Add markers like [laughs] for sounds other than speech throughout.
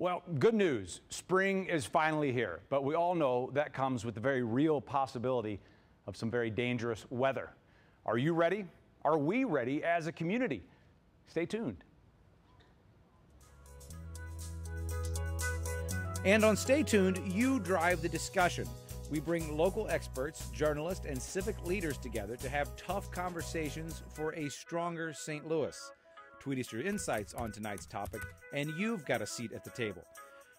Well, good news. Spring is finally here, but we all know that comes with the very real possibility of some very dangerous weather. Are you ready? Are we ready as a community? Stay tuned. And on Stay Tuned, you drive the discussion. We bring local experts, journalists, and civic leaders together to have tough conversations for a stronger St. Louis. Tweet us your insights on tonight's topic, and you've got a seat at the table.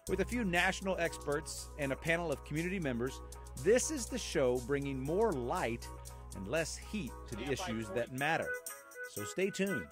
With a few national experts and a panel of community members, this is the show bringing more light and less heat to the issues that matter. So stay tuned.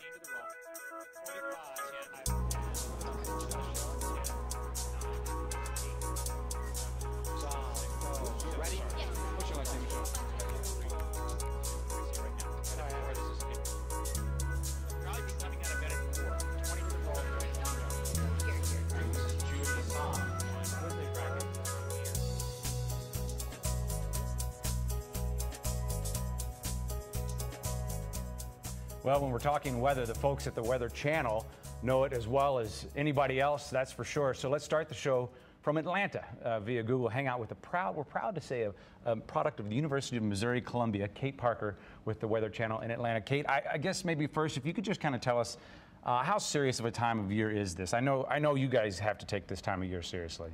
Talking weather, the folks at the Weather Channel know it as well as anybody else, that's for sure. So let's start the show from Atlanta uh, via Google Hangout with a proud, we're proud to say, a, a, product of the University of Missouri Columbia, Kate Parker with the Weather Channel in Atlanta. Kate, I, I guess maybe first, if you could just kind of tell us uh, how serious of a time of year is this? I know, I know you guys have to take this time of year seriously.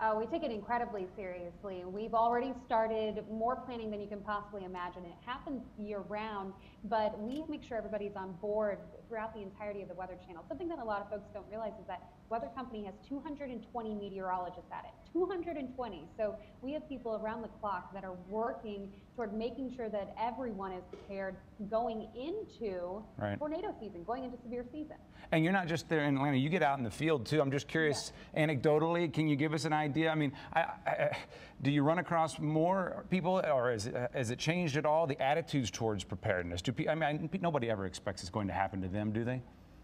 Uh, we take it incredibly seriously. We've already started more planning than you can possibly imagine. It happens year round, but we make sure everybody's on board throughout the entirety of the Weather Channel. Something that a lot of folks don't realize is that Weather Company has 220 meteorologists at it. 220. So we have people around the clock that are working toward making sure that everyone is prepared going into right. tornado season, going into severe season. And you're not just there in Atlanta, you get out in the field too. I'm just curious, yeah. anecdotally, can you give us an idea? I mean, I, I, do you run across more people or is it, has it changed at all, the attitudes towards preparedness? Do, I mean, nobody ever expects it's going to happen to them, do they?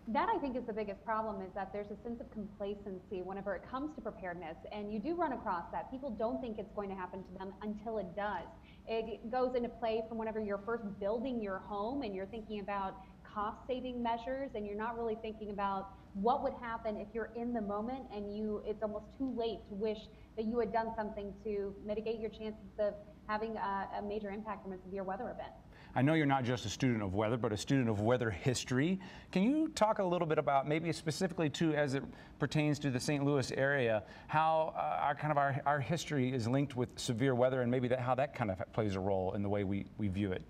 that I think is the biggest problem is that there's a sense of complacency whenever it comes to preparedness. And you do run across that. People don't think it's going to happen to them until it does. It goes into play from whenever you're first building your home and you're thinking about cost saving measures and you're not really thinking about what would happen if you're in the moment and you it's almost too late to wish that you had done something to mitigate your chances of having a, a major impact from a severe weather event. I know you're not just a student of weather, but a student of weather history. Can you talk a little bit about, maybe specifically too, as it pertains to the St. Louis area, how uh, our kind of our, our history is linked with severe weather, and maybe that, how that kind of plays a role in the way we, we view it?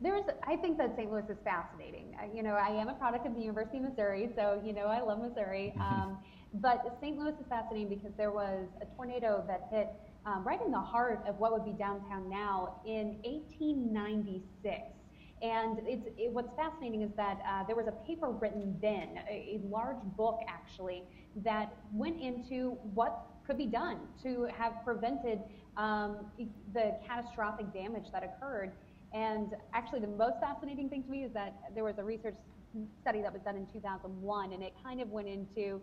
There's, I think that St. Louis is fascinating. Uh, you know, I am a product of the University of Missouri, so you know I love Missouri. Um, but St. Louis is fascinating because there was a tornado that hit um, right in the heart of what would be downtown now in 1896. And it's, it, what's fascinating is that uh, there was a paper written then, a, a, large book actually, that went into what could be done to have prevented um, the catastrophic damage that occurred. And actually, the most fascinating thing to me is that there was a research study that was done in 2001, and it kind of went into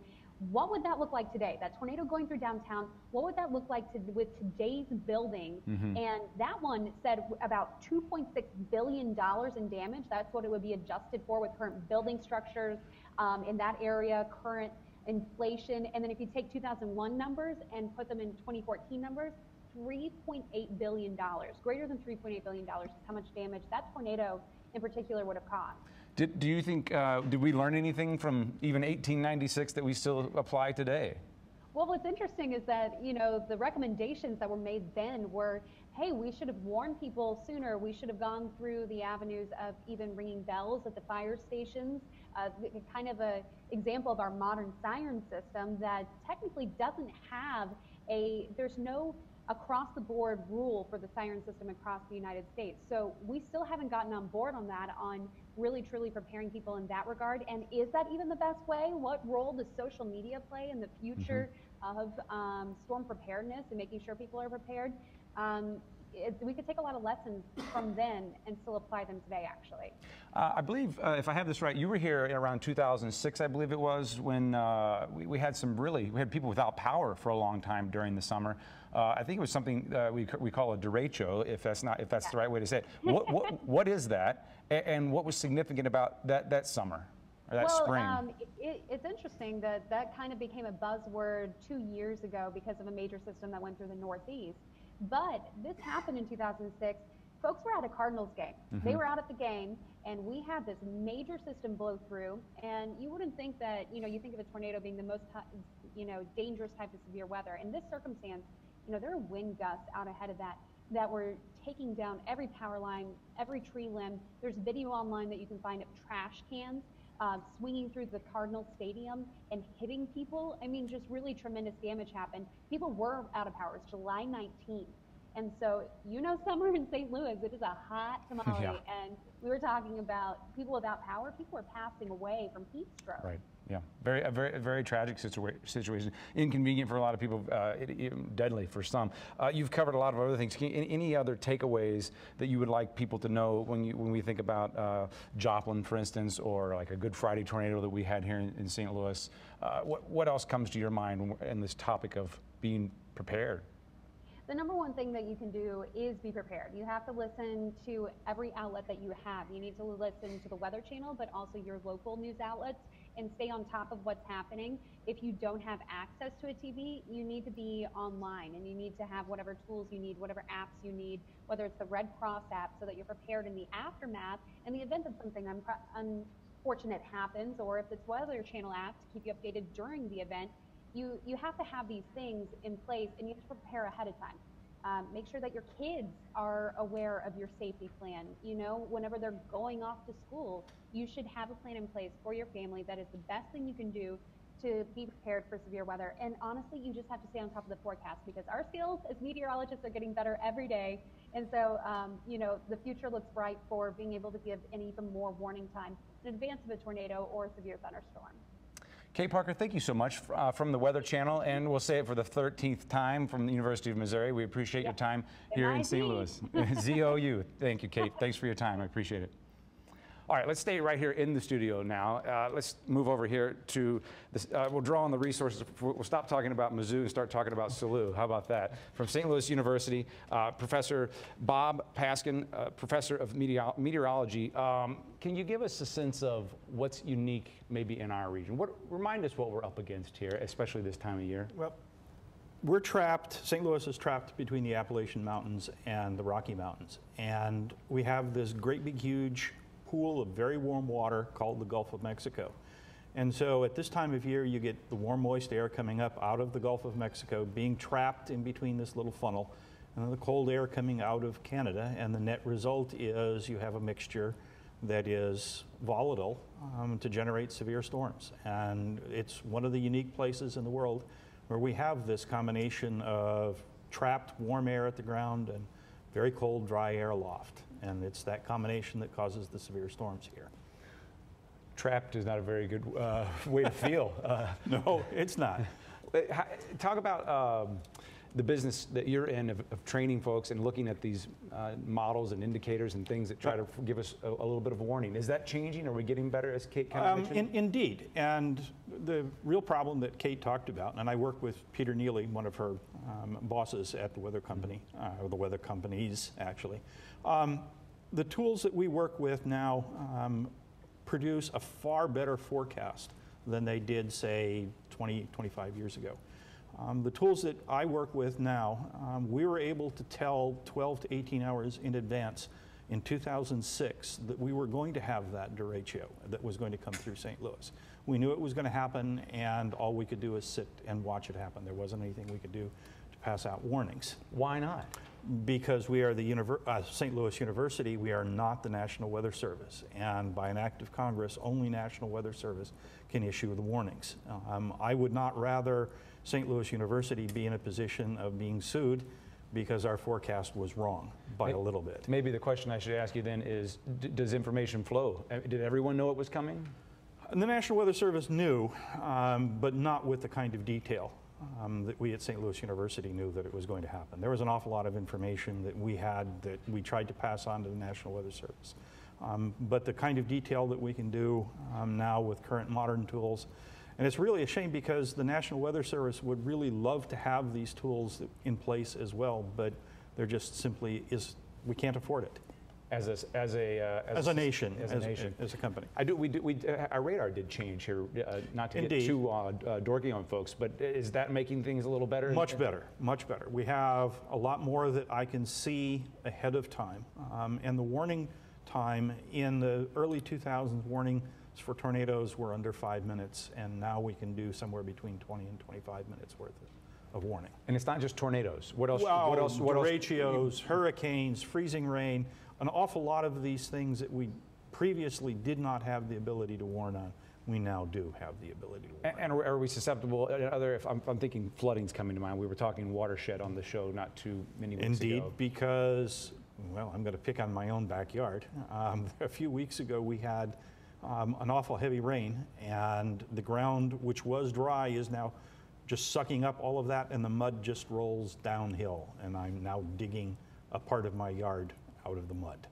what would that look like today? That tornado going through downtown, what would that look like to, with today's building? Mm-hmm. And that one said about $2.6 billion in damage. That's what it would be adjusted for with current building structures um, in that area, current inflation. And then if you take 2001 numbers and put them in 2014 numbers, $3.8 billion, greater than $3.8 billion is how much damage that tornado in particular would have caused. Did, do you think, uh, did we learn anything from even 1896 that we still apply today? Well, what's interesting is that, you know, the recommendations that were made then were, hey, we should have warned people sooner. We should have gone through the avenues of even ringing bells at the fire stations, uh, kind of a example of our modern siren system that technically doesn't have a, there's no across the board rule for the siren system across the United States. So we still haven't gotten on board on that on really truly preparing people in that regard. And is that even the best way? What role does social media play in the future mm-hmm. of um, storm preparedness and making sure people are prepared? Um, it, we could take a lot of lessons from then and still apply them today, actually. Uh, I believe, uh, if I have this right, you were here around 2006, I believe it was, when uh, we, we, had some really, we had people without power for a long time during the summer. Uh, I think it was something uh, we, we call a derecho, if that's not, if that's yeah. the right way to say it. What, what, [laughs] what is that, and what was significant about that, that summer? that well, spring? Um, it, it's interesting that that kind of became a buzzword two years ago because of a major system that went through the Northeast. But this happened in 2006. Folks were at a Cardinals game. Mm-hmm. They were out at the game, and we had this major system blow through. And you wouldn't think that, you know, you think of a tornado being the most, you know, dangerous type of severe weather. In this circumstance, you know, there are wind gusts out ahead of that that were taking down every power line, every tree limb. There's video online that you can find of trash cans uh, swinging through the Cardinal Stadium and hitting people. I mean, just really tremendous damage happened. People were out of power. It's July 19th. And so, you know, [laughs] summer in St. Louis, it is a hot [laughs] tamale. Yeah. And we were talking about people without power. People are passing away from heat stroke. Right. Yeah. Very, a very, a very tragic situa- situation. Inconvenient for a lot of people, uh, it, it- deadly for some. Uh, you've covered a lot of other things. Any, other takeaways that you would like people to know when you when we think about uh, Joplin, for instance, or like a Good Friday tornado that we had here in, in St. Louis? Uh, what, what else comes to your mind in this topic of being prepared? The number one thing that you can do is be prepared. You have to listen to every outlet that you have. You need to listen to the Weather Channel, but also your local news outlets and stay on top of what's happening. If you don't have access to a TV, you need to be online and you need to have whatever tools you need, whatever apps you need, whether it's the Red Cross app so that you're prepared in the aftermath in the event that something unfortunate happens, or if it's Weather Channel app to keep you updated during the event. You, you have to have these things in place and you have to prepare ahead of time. Um, make sure that your kids are aware of your safety plan. You know, whenever they're going off to school, you should have a plan in place for your family. That is the best thing you can do to be prepared for severe weather. And honestly, you just have to stay on top of the forecast because our skills as meteorologists are getting better every day. And so, um, you know, the future looks bright for being able to give an even more warning time in advance of a tornado or a severe thunderstorm. Kate Parker, thank you so much uh, from the Weather Channel, and we'll say it for the 13th time from the University of Missouri. We appreciate your time here in St. Louis. [laughs] ZOU. Thank you, Kate. Thanks for your time. I appreciate it. All right, let's stay right here in the studio now. Uh, let's move over here to this. Uh, we'll draw on the resources. We'll stop talking about Mizzou and start talking about SALU. How about that? From St. Louis University, uh, Professor Bob Pasken, uh, Professor of Meteor- Meteorology. Um, can you give us a sense of what's unique maybe in our region? What, remind us what we're up against here, especially this time of year. Well, we're trapped, St. Louis is trapped between the Appalachian Mountains and the Rocky Mountains. And we have this great big huge pool of very warm water called the Gulf of Mexico. And so at this time of year, you get the warm, moist air coming up out of the Gulf of Mexico, being trapped in between this little funnel, and the cold air coming out of Canada. And the net result is you have a mixture that is volatile um, to generate severe storms. And it's one of the unique places in the world where we have this combination of trapped warm air at the ground and very cold, dry air aloft. And it's that combination that causes the severe storms here. Trapped is not a very good uh, way to feel. [laughs] Uh, No, it's not. [laughs] Talk about um, the business that you're in of, of training folks and looking at these uh, models and indicators and things that try to give us a, a little bit of warning. Is that changing? Are we getting better, as Kate kind of Um, mentioned? in, indeed. And the real problem that Kate talked about, and I work with Peter Neilley, one of her um, bosses at the weather company, uh, or the weather companies, actually. Um, the tools that we work with now um, produce a far better forecast than they did, say, 20, 25 years ago. Um, the tools that I work with now, um, we were able to tell 12 to 18 hours in advance in 2006 that we were going to have that derecho that was going to come through St. Louis. We knew it was going to happen, and all we could do is sit and watch it happen. There wasn't anything we could do to pass out warnings. Why not? Because we are the uh, St. Louis University, we are not the National Weather Service. And by an act of Congress, only National Weather Service can issue the warnings. Um, I would not rather St. Louis University be in a position of being sued because our forecast was wrong by a little bit. Maybe the question I should ask you then is, d- does information flow? Uh, Did everyone know it was coming? And the National Weather Service knew, um, but not with the kind of detail um, that we at St. Louis University knew that it was going to happen. There was an awful lot of information that we had that we tried to pass on to the National Weather Service. Um, but the kind of detail that we can do um, now with current modern tools, and it's really a shame because the National Weather Service would really love to have these tools in place as well, but there just simply is, we can't afford it. as a as a uh, As a nation, as a nation. as a company. I do. We do. We uh, our radar did change here. Uh, not to Indeed. get too uh, uh, dorky on folks, but is that making things a little better? Much better, much better. We have a lot more that I can see ahead of time. Um, and the warning time in the early 2000s, warnings for tornadoes we're under five minutes, and now we can do somewhere between 20 and 25 minutes worth of, of warning. And it's not just tornadoes. What else? Well, what else? What else? hurricanes, freezing rain, an awful lot of these things that we previously did not have the ability to warn on, we now do have the ability to warn. And are we susceptible? Other, if I'm, I'm thinking flooding's coming to mind. We were talking watershed on the show not too many weeks Indeed, ago. because, well, I'm going to pick on my own backyard. Um, [laughs] a few weeks ago, we had um, an awful heavy rain, and the ground, which was dry, is now just sucking up all of that, and the mud just rolls downhill. And I'm now digging a part of my yard out of the mud.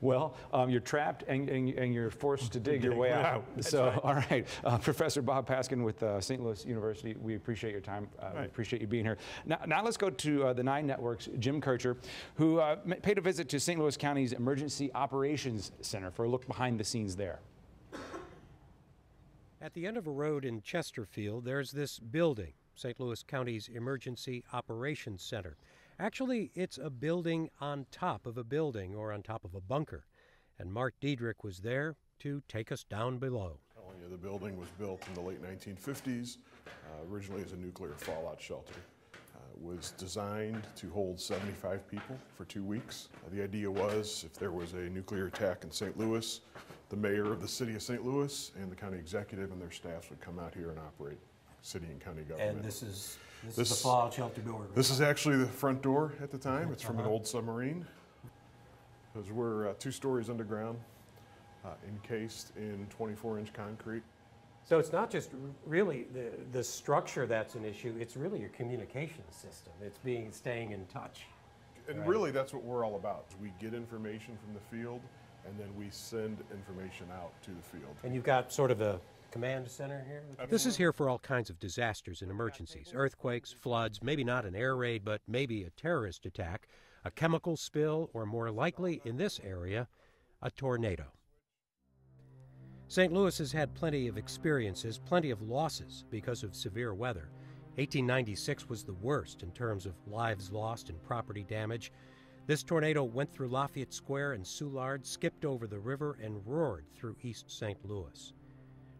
Well, um, you're trapped and, and, and you're forced to dig your way out. out. So, right. [laughs] all right, uh, Professor Bob Pasken with uh, St. Louis University, we appreciate your time. Uh, We appreciate you being here. Now, now let's go to uh, the Nine Networks, Jim Kirchherr, who uh, ma- paid a visit to St. Louis County's Emergency Operations Center for a look behind the scenes there. At the end of a road in Chesterfield, there's this building, St. Louis County's Emergency Operations Center. Actually, it's a building on top of a building or on top of a bunker. And Mark Diedrich was there to take us down below. you, the building was built in the late 1950s, uh, originally as a nuclear fallout shelter. Uh, was designed to hold 75 people for two weeks. Uh, the idea was if there was a nuclear attack in St. Louis, the mayor of the city of St. Louis and the county executive and their staffs would come out here and operate city and county government. And this is, this This- is the fallout shelter door. This is actually the front door at the time. It's from an old submarine. Because we're uh, two stories underground, uh, encased in 24 inch concrete. So it's not just really the, the structure that's an issue, it's really your communication system. It's being, staying in touch. And really, that's what we're all about. We get information from the field, and then we send information out to the field. And you've got sort of a command center here? This is here for all kinds of disasters and emergencies earthquakes, floods, maybe not an air raid, but maybe a terrorist attack, a chemical spill, or more likely in this area, a tornado. St. Louis has had plenty of experiences, plenty of losses because of severe weather. 1896 was the worst in terms of lives lost and property damage. This tornado went through Lafayette Square and Soulard, skipped over the river, and roared through East St. Louis.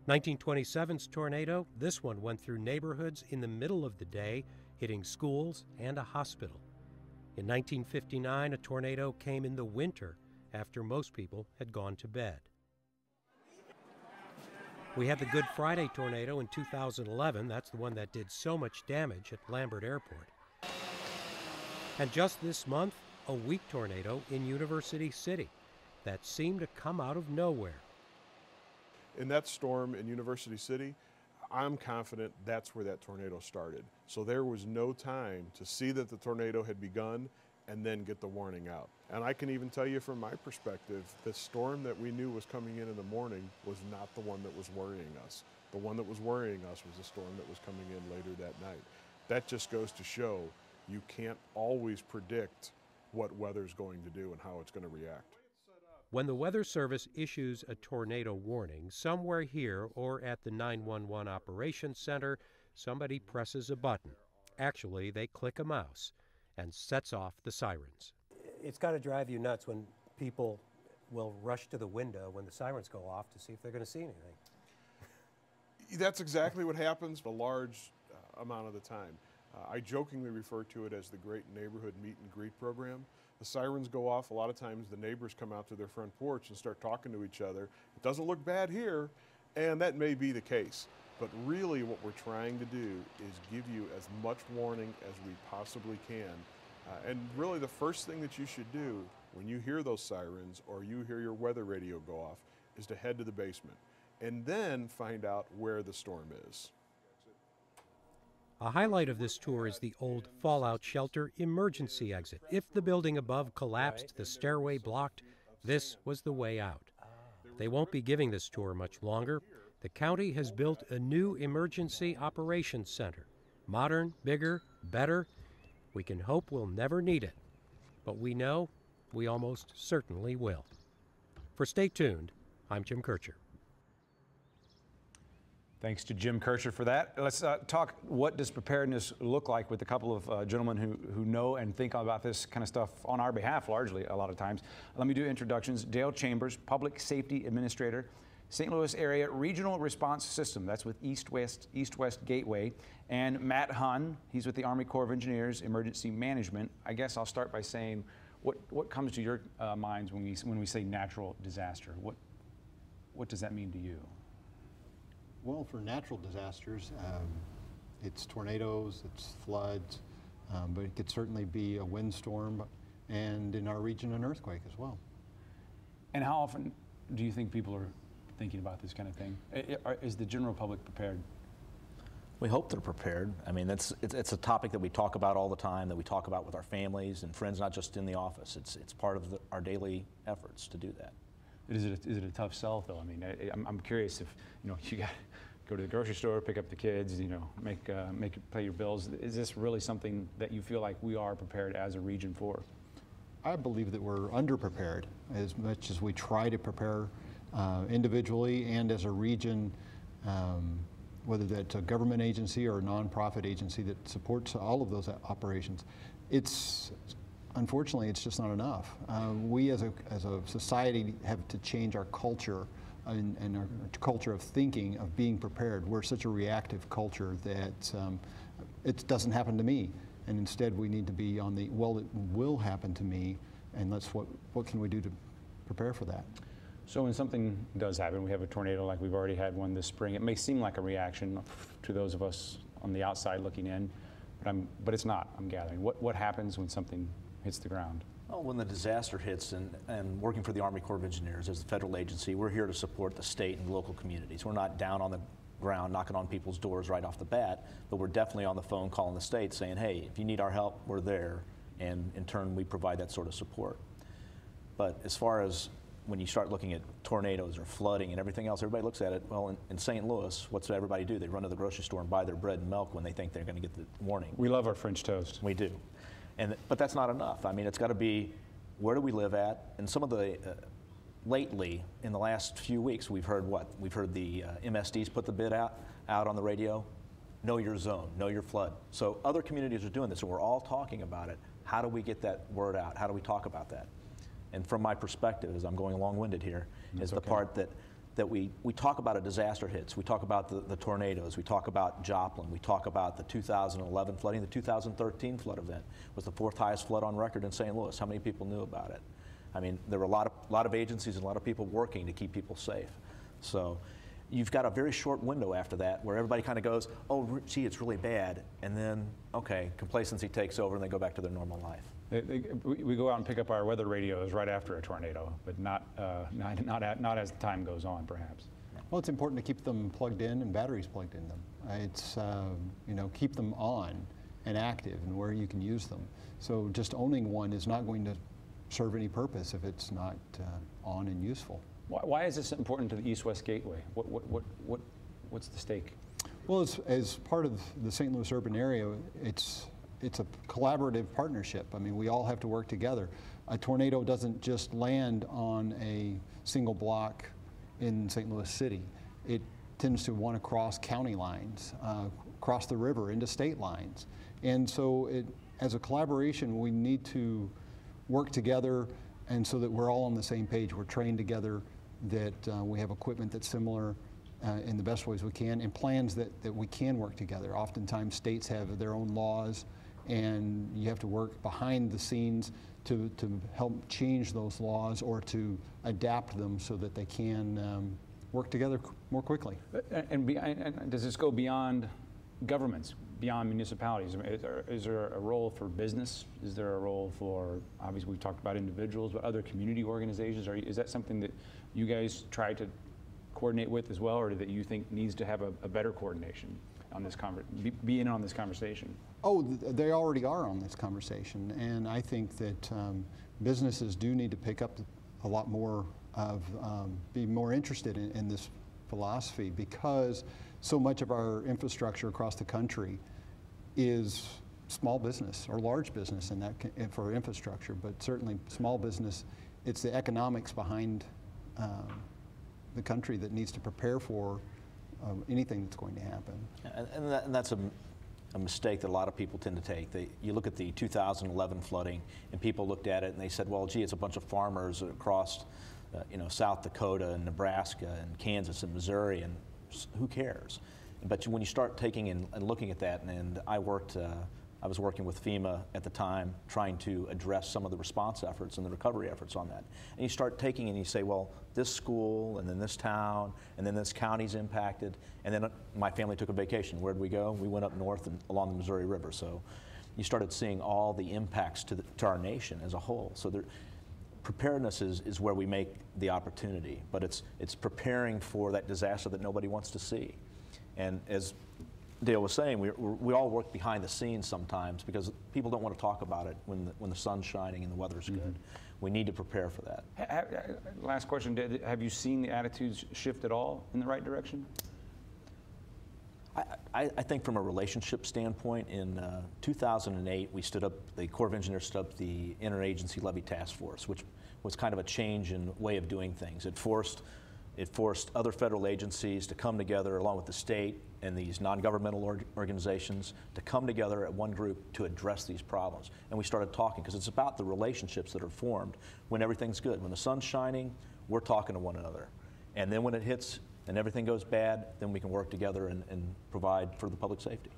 1927's tornado, this one went through neighborhoods in the middle of the day, hitting schools and a hospital. In 1959, a tornado came in the winter after most people had gone to bed. We had the Good Friday tornado in 2011. That's the one that did so much damage at Lambert Airport. And just this month, a weak tornado in University City that seemed to come out of nowhere. In that storm in University City, I'm confident that's where that tornado started. So there was no time to see that the tornado had begun and then get the warning out. And I can even tell you from my perspective, the storm that we knew was coming in in the morning was not the one that was worrying us. The one that was worrying us was the storm that was coming in later that night. That just goes to show you can't always predict what weather's going to do and how it's going to react. When the Weather Service issues a tornado warning, somewhere here or at the 911 Operations Center, somebody presses a button. Actually, they click a mouse and sets off the sirens. It's got to drive you nuts when people will rush to the window when the sirens go off to see if they're going to see anything. [laughs] That's exactly what happens a large uh, amount of the time. Uh, I jokingly refer to it as the Great Neighborhood Meet and Greet Program. The sirens go off. A lot of times the neighbors come out to their front porch and start talking to each other. It doesn't look bad here, and that may be the case. But really, what we're trying to do is give you as much warning as we possibly can. Uh, and really, the first thing that you should do when you hear those sirens or you hear your weather radio go off is to head to the basement and then find out where the storm is. A highlight of this tour is the old fallout shelter emergency exit. If the building above collapsed, the stairway blocked, this was the way out. They won't be giving this tour much longer. The county has built a new emergency operations center. Modern, bigger, better. We can hope we'll never need it. But we know we almost certainly will. For Stay Tuned, I'm Jim Kirchherr. Thanks to Jim Kirchherr for that. Let's uh, talk what does preparedness look like with a couple of uh, gentlemen who, who know and think about this kind of stuff on our behalf largely a lot of times. Let me do introductions. Dale Chambers, Public Safety Administrator, St. Louis Area Regional Response System. That's with East West East West Gateway. And Matt Hunn, he's with the Army Corps of Engineers Emergency Management. I guess I'll start by saying what, what comes to your uh, minds when we, when we say natural disaster? What, what does that mean to you? Well, for natural disasters, um, it's tornadoes, it's floods, um, but it could certainly be a windstorm, and in our region, an earthquake as well. And how often do you think people are thinking about this kind of thing? I- I- Is the general public prepared? We hope they're prepared. I mean, that's, it's, it's a topic that we talk about all the time, that we talk about with our families and friends, not just in the office. It's, it's part of the, our daily efforts to do that. Is it a, is it a tough sell though? I mean, I, I'm, I'm curious if you know [laughs] you got to go to the grocery store, pick up the kids, you know, make uh, make pay your bills. Is this really something that you feel like we are prepared as a region for? I believe that we're underprepared as much as we try to prepare uh, individually and as a region, um, whether that's a government agency or a nonprofit agency that supports all of those operations. It's unfortunately it's just not enough. Uh, we as a as a society have to change our culture and, and our culture of thinking of being prepared. We're such a reactive culture that um, it doesn't happen to me, and instead we need to be on the well, it will happen to me, and let's what what can we do to prepare for that. So when something does happen, we have a tornado like we've already had one this spring. It may seem like a reaction to those of us on the outside looking in, but I'm but it's not. I'm gathering. What what happens when something hits the ground? Well, when the disaster hits, and, and working for the Army Corps of Engineers as a federal agency, we're here to support the state and local communities. We're not down on the ground knocking on people's doors right off the bat, but we're definitely on the phone calling the state saying, hey, if you need our help, we're there. And in turn, we provide that sort of support. But as far as when you start looking at tornadoes or flooding and everything else, everybody looks at it. Well, in, in St. Louis, what's everybody do? They run to the grocery store and buy their bread and milk when they think they're going to get the warning. We love our French toast. We do. And, but that's not enough. I mean, it's got to be where do we live at? And some of the, uh, lately, in the last few weeks, we've heard what? We've heard the uh, MSDs put the bid out, out on the radio. Know your zone, know your flood. So other communities are doing this, and we're all talking about it. How do we get that word out? How do we talk about that? And from my perspective, as I'm going long-winded here, is the okay. part that that we, we talk about a disaster hits. We talk about the, the tornadoes. We talk about Joplin. We talk about the 2011 flooding. The 2013 flood event was the fourth highest flood on record in St. Louis. How many people knew about it? I mean, there were a lot of, lot of agencies and a lot of people working to keep people safe. So you've got a very short window after that where everybody kind of goes, oh, gee, it's really bad. And then, okay, complacency takes over and they go back to their normal life. They- they- We we go out and pick up our weather radios right after a tornado, but not, uh, [laughs] not, not, at, not as time goes on, perhaps. Well, it's important to keep them plugged in and batteries plugged in them. Uh, It's, um, you know, keep them on and active and where you can use them. So just owning one is not going to serve any purpose if it's not uh, on and useful. Why, why is this important to the East-West Gateway? What, what, what, what, what's the stake? Well, as, as part of the St. Louis urban area, it's, it's a collaborative partnership. I mean, we all have to work together. A tornado doesn't just land on a single block in St. Louis City. It tends to want to cross county lines, uh, cross the river into state lines. And so it, as a collaboration, we need to work together and so that we're all on the same page. We're trained together, that uh, we have equipment that's similar, uh, in the best ways we can and plans that, that we can work together. Oftentimes states have their own laws and you have to work behind the scenes to, to help change those laws or to adapt them so that they can um, work together more quickly. And, and does this go beyond governments, beyond municipalities? I mean, Is there, is there a role for business? Is there a role for, obviously, we've talked about individuals, but other community organizations? Are, is that something that you guys try to coordinate with as well, or that you think needs to have a, a better coordination on this be, be in on this conversation? Oh, they already are on this conversation, and I think that um, businesses do need to pick up a lot more of, um, be more interested in, in this philosophy because so much of our infrastructure across the country is small business or large business in that for infrastructure, but certainly small business. It's the economics behind um, the country that needs to prepare for um, anything that's going to happen. And, and, that, and that's a, a mistake that a lot of people tend to take. They, you look at the 2011 flooding, and people looked at it and they said, "Well, gee, it's a bunch of farmers across, uh, you know, South Dakota and Nebraska and Kansas and Missouri, and who cares?" But when you start taking and, and looking at that, and, and I worked. Uh, I was working with FEMA at the time, trying to address some of the response efforts and the recovery efforts on that. And you start taking and you say, well, this school, and then this town, and then this county's impacted, and then my family took a vacation. Where did we go? We went up north and along the Missouri River. So you started seeing all the impacts to, the, to our nation as a whole. So there, preparedness is, is where we make the opportunity, but it's, it's preparing for that disaster that nobody wants to see. And as Dale was saying, we, we we all work behind the scenes sometimes because people don't want to talk about it when the, when the sun's shining and the weather's good. We need to prepare for that. Ha- ha- Last question, did- have you seen the attitudes shift at all in the right direction? I, I, I think from a relationship standpoint, in uh, 2008, we stood up, the Corps of Engineers stood up the Interagency Levee Task Force, which was kind of a change in way of doing things. It forced, it forced other federal agencies to come together along with the state and these non-governmental org- organizations to come together at one group to address these problems. And we started talking because it's about the relationships that are formed when everything's good. When the sun's shining, we're talking to one another. And then when it hits and everything goes bad, then we can work together and, and provide for the public safety.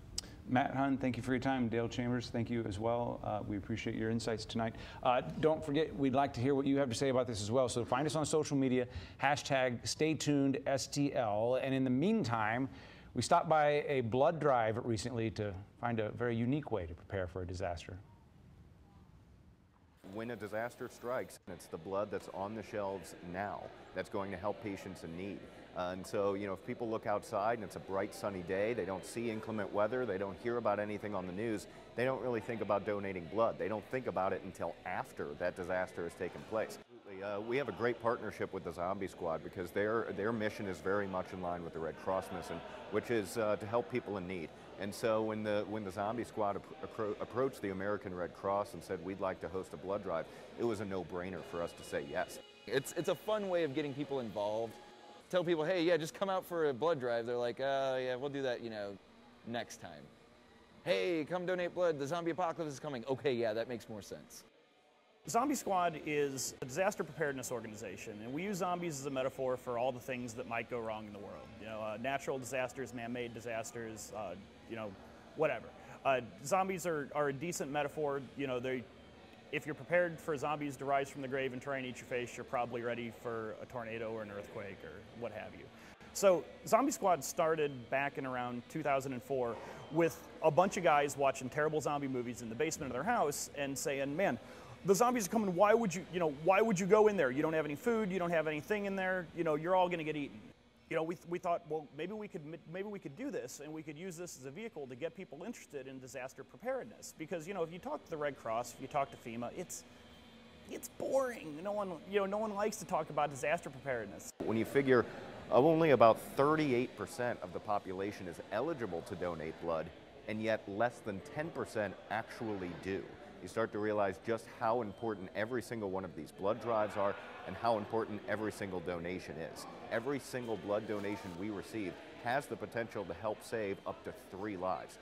Matt Hunn, thank you for your time. Dale Chambers, thank you as well. Uh, we appreciate your insights tonight. Uh, don't forget, we'd like to hear what you have to say about this as well. So find us on social media, hashtag stay tuned STL. And in the meantime, we stopped by a blood drive recently to find a very unique way to prepare for a disaster. When a disaster strikes, it's the blood that's on the shelves now that's going to help patients in need. Uh, and so, you know, if people look outside and it's a bright sunny day, they don't see inclement weather, they don't hear about anything on the news, they don't really think about donating blood. They don't think about it until after that disaster has taken place. Uh, we have a great partnership with the Zombie Squad because their, their mission is very much in line with the Red Cross mission, which is uh, to help people in need. And so when the, when the Zombie Squad appro- approached the American Red Cross and said, we'd like to host a blood drive, it was a no-brainer for us to say yes. It's, it's a fun way of getting people involved. Tell people, hey, yeah, just come out for a blood drive. They're like, uh, yeah, we'll do that, you know, next time. Hey, come donate blood. The zombie apocalypse is coming. Okay, yeah, that makes more sense. Zombie Squad is a disaster preparedness organization, and we use zombies as a metaphor for all the things that might go wrong in the world. You know, uh, natural disasters, man-made disasters, uh, you know, whatever. Uh, zombies are, are a decent metaphor. You know, they, if you're prepared for zombies to rise from the grave and try and eat your face, you're probably ready for a tornado or an earthquake or what have you. So Zombie Squad started back in around 2004 with a bunch of guys watching terrible zombie movies in the basement of their house and saying, "Man, the zombies are coming. Why would you, you know, why would you go in there? You don't have any food. You don't have anything in there. You know, you're all going to get eaten." You know, we, we thought, well, maybe we could maybe we could do this, and we could use this as a vehicle to get people interested in disaster preparedness. Because you know, if you talk to the Red Cross, if you talk to FEMA, it's it's boring. No one, you know, no one likes to talk about disaster preparedness. When you figure only about 38% of the population is eligible to donate blood, and yet less than 10% actually do, you start to realize just how important every single one of these blood drives are and how important every single donation is. Every single blood donation we receive has the potential to help save up to three lives.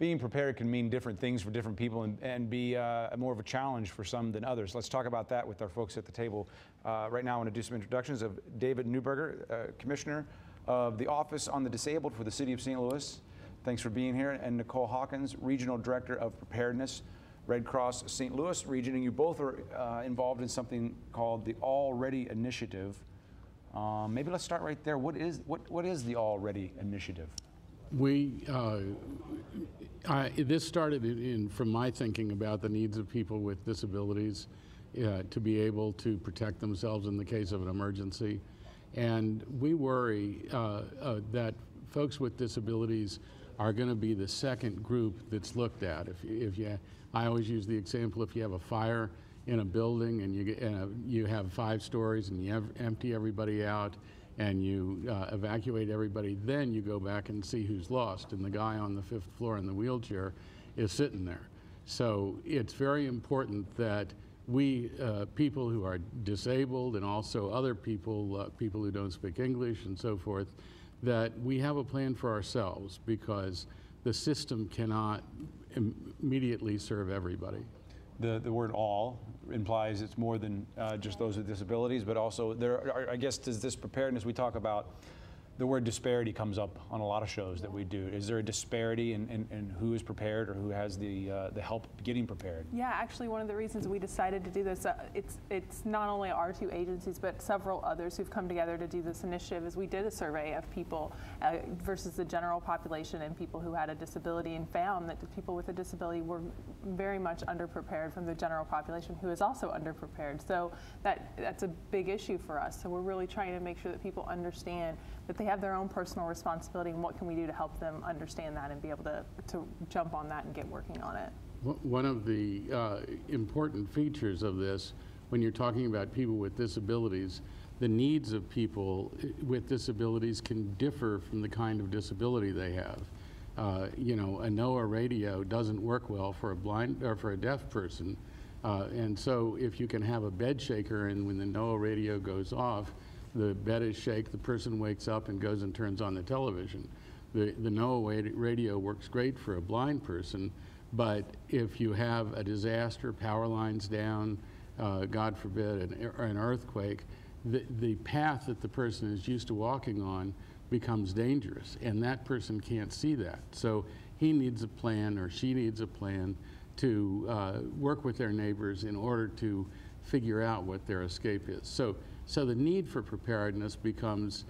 Being prepared can mean different things for different people and, and be uh, more of a challenge for some than others. Let's talk about that with our folks at the table. Uh, right now, I want to do some introductions of David Newberger, uh, Commissioner of the Office on the Disabled for the City of St. Louis. Thanks for being here. And Nicole Hawkins, Regional Director of Preparedness, Red Cross St. Louis region. And you both are uh, involved in something called the All Ready Initiative. Um, maybe let's start right there. What is, what, what is the All Ready Initiative? We, uh, I, this started in, in, from my thinking about the needs of people with disabilities uh, to be able to protect themselves in the case of an emergency. And we worry uh, uh that folks with disabilities are going to be the second group that's looked at. If, if you, I always use the example, if you have a fire in a building and you, and a, you have five stories and you have, empty everybody out and you uh, evacuate everybody. Then you go back and see who's lost. And the guy on the fifth floor in the wheelchair is sitting there. So it's very important that we, uh, people who are disabled and also other people, uh, people who don't speak English and so forth, that we have a plan for ourselves because the system cannot im- immediately serve everybody. The, the word all implies it's more than uh, just those with disabilities, but also there are, I guess, does this preparedness we talk about, the word disparity comes up on a lot of shows that we do. Is there a disparity in, in, in who is prepared or who has the, uh, the help getting prepared? Yeah, actually, one of the reasons we decided to do this, uh, it's it's not only our two agencies, but several others who've come together to do this initiative. Is we did a survey of people uh, versus the general population and people who had a disability, and found that the people with a disability were very much underprepared from the general population, who is also underprepared. So that that's a big issue for us. So we're really trying to make sure that people understand that they have their own personal responsibility, and what can we do to help them understand that and be able to to jump on that and get working on it. One of the uh, important features of this, when you're talking about people with disabilities, the needs of people eh, with disabilities can differ from the kind of disability they have. Uh, you know, a NOAA radio doesn't work well for a blind or for a deaf person. Uh, and so if you can have a bed shaker and when the NOAA radio goes off, the bed is shake, the person wakes up and goes and turns on the television. The, the NOAA radio works great for a blind person, but if you have a disaster, power lines down, uh, God forbid, an, an earthquake, the, the path that the person is used to walking on becomes dangerous, and that person can't see that. So he needs a plan or she needs a plan to uh, work with their neighbors in order to figure out what their escape is. So, so the need for preparedness becomes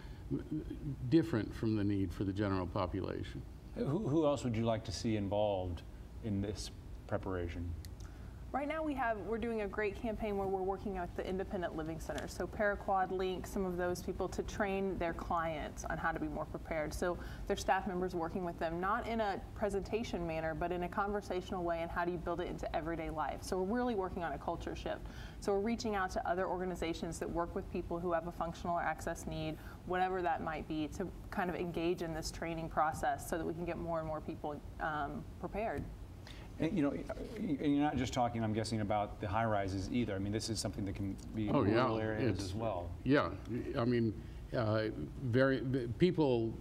different from the need for the general population. Who, who else would you like to see involved in this preparation? Right now we have, we're doing a great campaign where we're working with the independent living centers. So Paraquad Link, some of those people to train their clients on how to be more prepared. So their staff members working with them, not in a presentation manner, but in a conversational way and how do you build it into everyday life. So we're really working on a culture shift. So we're reaching out to other organizations that work with people who have a functional or access need, whatever that might be, to kind of engage in this training process so that we can get more and more people um, prepared. And, you know, and you're not just talking, I'm guessing, about the high rises either. I mean, this is something that can be in Oh, yeah. rural areas It's- as well. Yeah, I mean, uh, very, people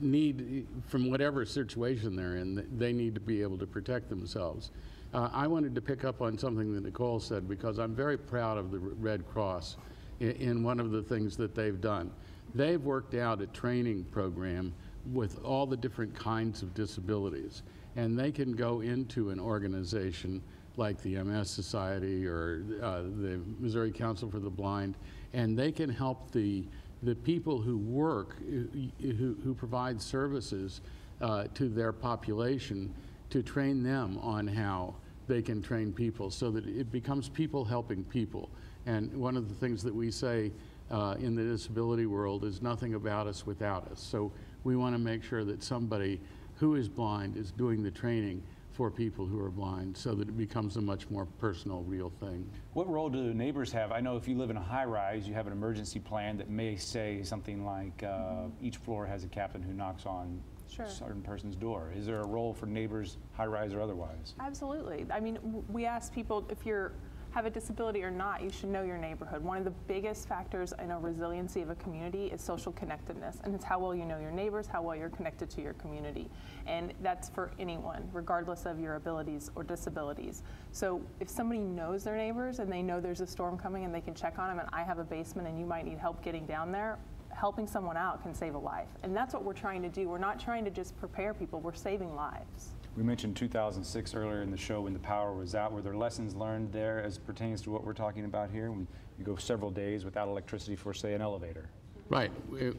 need, from whatever situation they're in, they need to be able to protect themselves. Uh, I wanted to pick up on something that Nicole said because I'm very proud of the Red Cross in, in one of the things that they've done. They've worked out a training program with all the different kinds of disabilities, and they can go into an organization like the MS Society or uh, the Missouri Council for the Blind, and they can help the the people who work, who, who provide services uh, to their population, to train them on how they can train people, so that it becomes people helping people. And one of the things that we say uh, in the disability world is nothing about us without us. So we want to make sure that somebody who is blind is doing the training for people who are blind so that it becomes a much more personal, real thing. What role do neighbors have? I know if you live in a high rise, you have an emergency plan that may say something like uh, each floor has a captain who knocks on Sure. certain person's door. Is there a role for neighbors, high rise or otherwise? Absolutely. I mean, w- we ask people if you have a disability or not, you should know your neighborhood. One of the biggest factors in a resiliency of a community is social connectedness, and it's how well you know your neighbors, how well you're connected to your community. And that's for anyone, regardless of your abilities or disabilities. So if somebody knows their neighbors and they know there's a storm coming and they can check on them, and I have a basement and you might need help getting down there, helping someone out can save a life. And that's what we're trying to do. We're not trying to just prepare people, we're saving lives. We mentioned 2006 earlier in the show when the power was out. Were there lessons learned there as pertains to what we're talking about here? When you go several days without electricity for, say, an elevator. Right.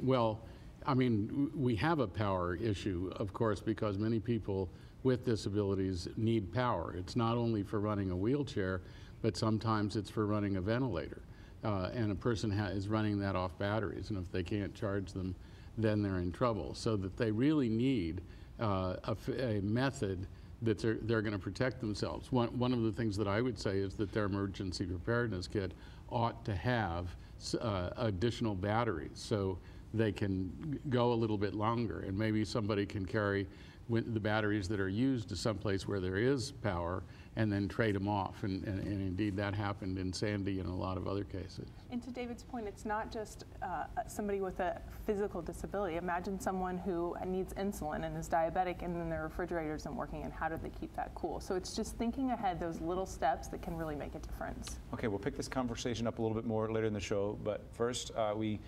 Well, I mean, we have a power issue, of course, because many people with disabilities need power. It's not only for running a wheelchair, but sometimes it's for running a ventilator. Uh, and a person is running that off batteries, and if they can't charge them, then they're in trouble. So that they really need uh, a, method that they're, they're going to protect themselves. One, one of the things that I would say is that their emergency preparedness kit ought to have uh, additional batteries. So they can go a little bit longer, and maybe somebody can carry the batteries that are used to someplace where there is power, and then trade them off. And, and, and indeed, that happened in Sandy and a lot of other cases. And to David's point, it's not just uh, somebody with a physical disability. Imagine someone who needs insulin and is diabetic, and then their refrigerator isn't working, and how do they keep that cool? So it's just thinking ahead, those little steps that can really make a difference. Okay, we'll pick this conversation up a little bit more later in the show, but first uh, we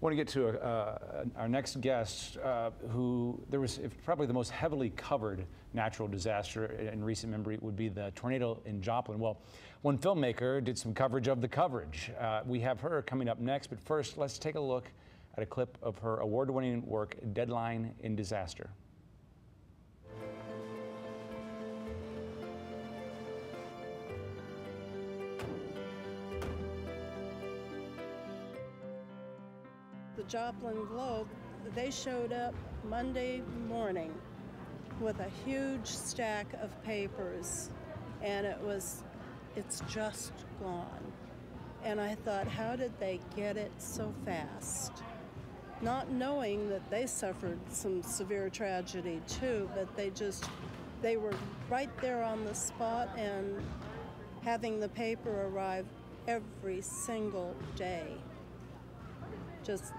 want to get to uh, our next guest, uh, who there was probably the most heavily covered natural disaster in recent memory would be the tornado in Joplin. Well, one filmmaker did some coverage of the coverage. Uh, we have her coming up next, but first let's take a look at a clip of her award-winning work, Deadline in Disaster. The Joplin Globe, they showed up Monday morning with a huge stack of papers, and it was, it's just gone. And I thought, how did they get it so fast? Not knowing that they suffered some severe tragedy too, but they just, they were right there on the spot and having the paper arrive every single day. Just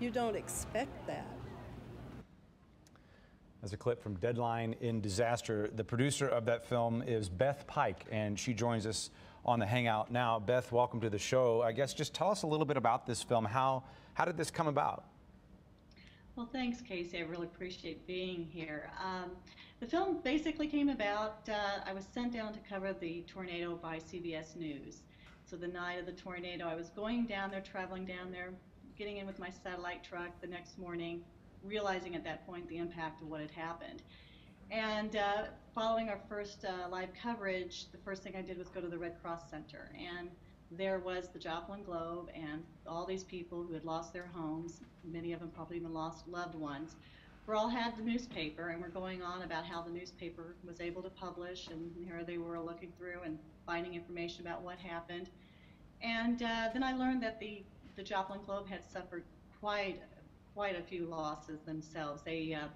you don't expect that. As a clip from Deadline in Disaster. The producer of that film is Beth Pike, and she joins us on the Hangout now. Beth, welcome to the show. I guess just tell us a little bit about this film. How, how did this come about? Well, thanks, Casey. I really appreciate being here. Um, the film basically came about, uh, I was sent down to cover the tornado by CBS News. So the night of the tornado, I was going down there, traveling down there, getting in with my satellite truck the next morning, realizing at that point the impact of what had happened. And uh, following our first uh, live coverage, the first thing I did was go to the Red Cross Center. And there was the Joplin Globe and all these people who had lost their homes, many of them probably even lost loved ones, we all had the newspaper and were going on about how the newspaper was able to publish. And here they were looking through and finding information about what happened. And uh, then I learned that the the Joplin Globe had suffered quite quite a few losses themselves. They uh,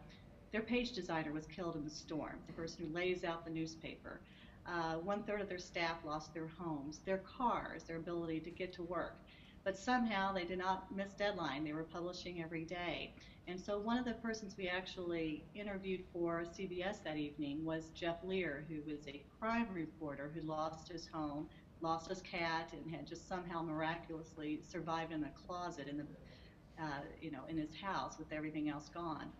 their page designer was killed in the storm. The person who lays out the newspaper. Uh, one third of their staff lost their homes, their cars, their ability to get to work. But somehow they did not miss deadline. They were publishing every day. And so one of the persons we actually interviewed for CBS that evening was Jeff Lehr, who was a crime reporter who lost his home lost his cat and had just somehow miraculously survived in a closet in the, uh, you know, in his house with everything else gone.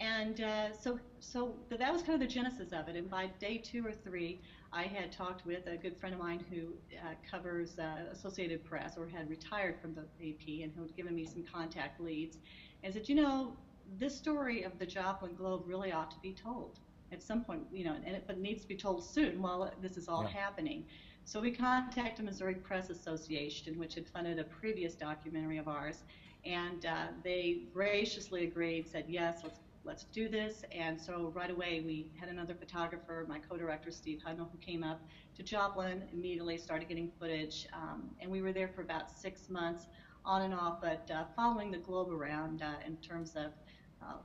And uh, so, so that was kind of the genesis of it. And by day two or three, I had talked with a good friend of mine who uh, covers uh, Associated Press or had retired from the AP and who had given me some contact leads and said, you know, this story of the Joplin Globe really ought to be told at some point, you know, and it, but it needs to be told soon while this is all yeah. happening. So we contacted Missouri Press Association, which had funded a previous documentary of ours, and uh, they graciously agreed, said yes, let's let's do this. And so right away we had another photographer, my co-director Steve Hudnall, who came up to Joplin, immediately started getting footage, um, and we were there for about six months, on and off, but uh, following the globe around uh, in terms of, uh,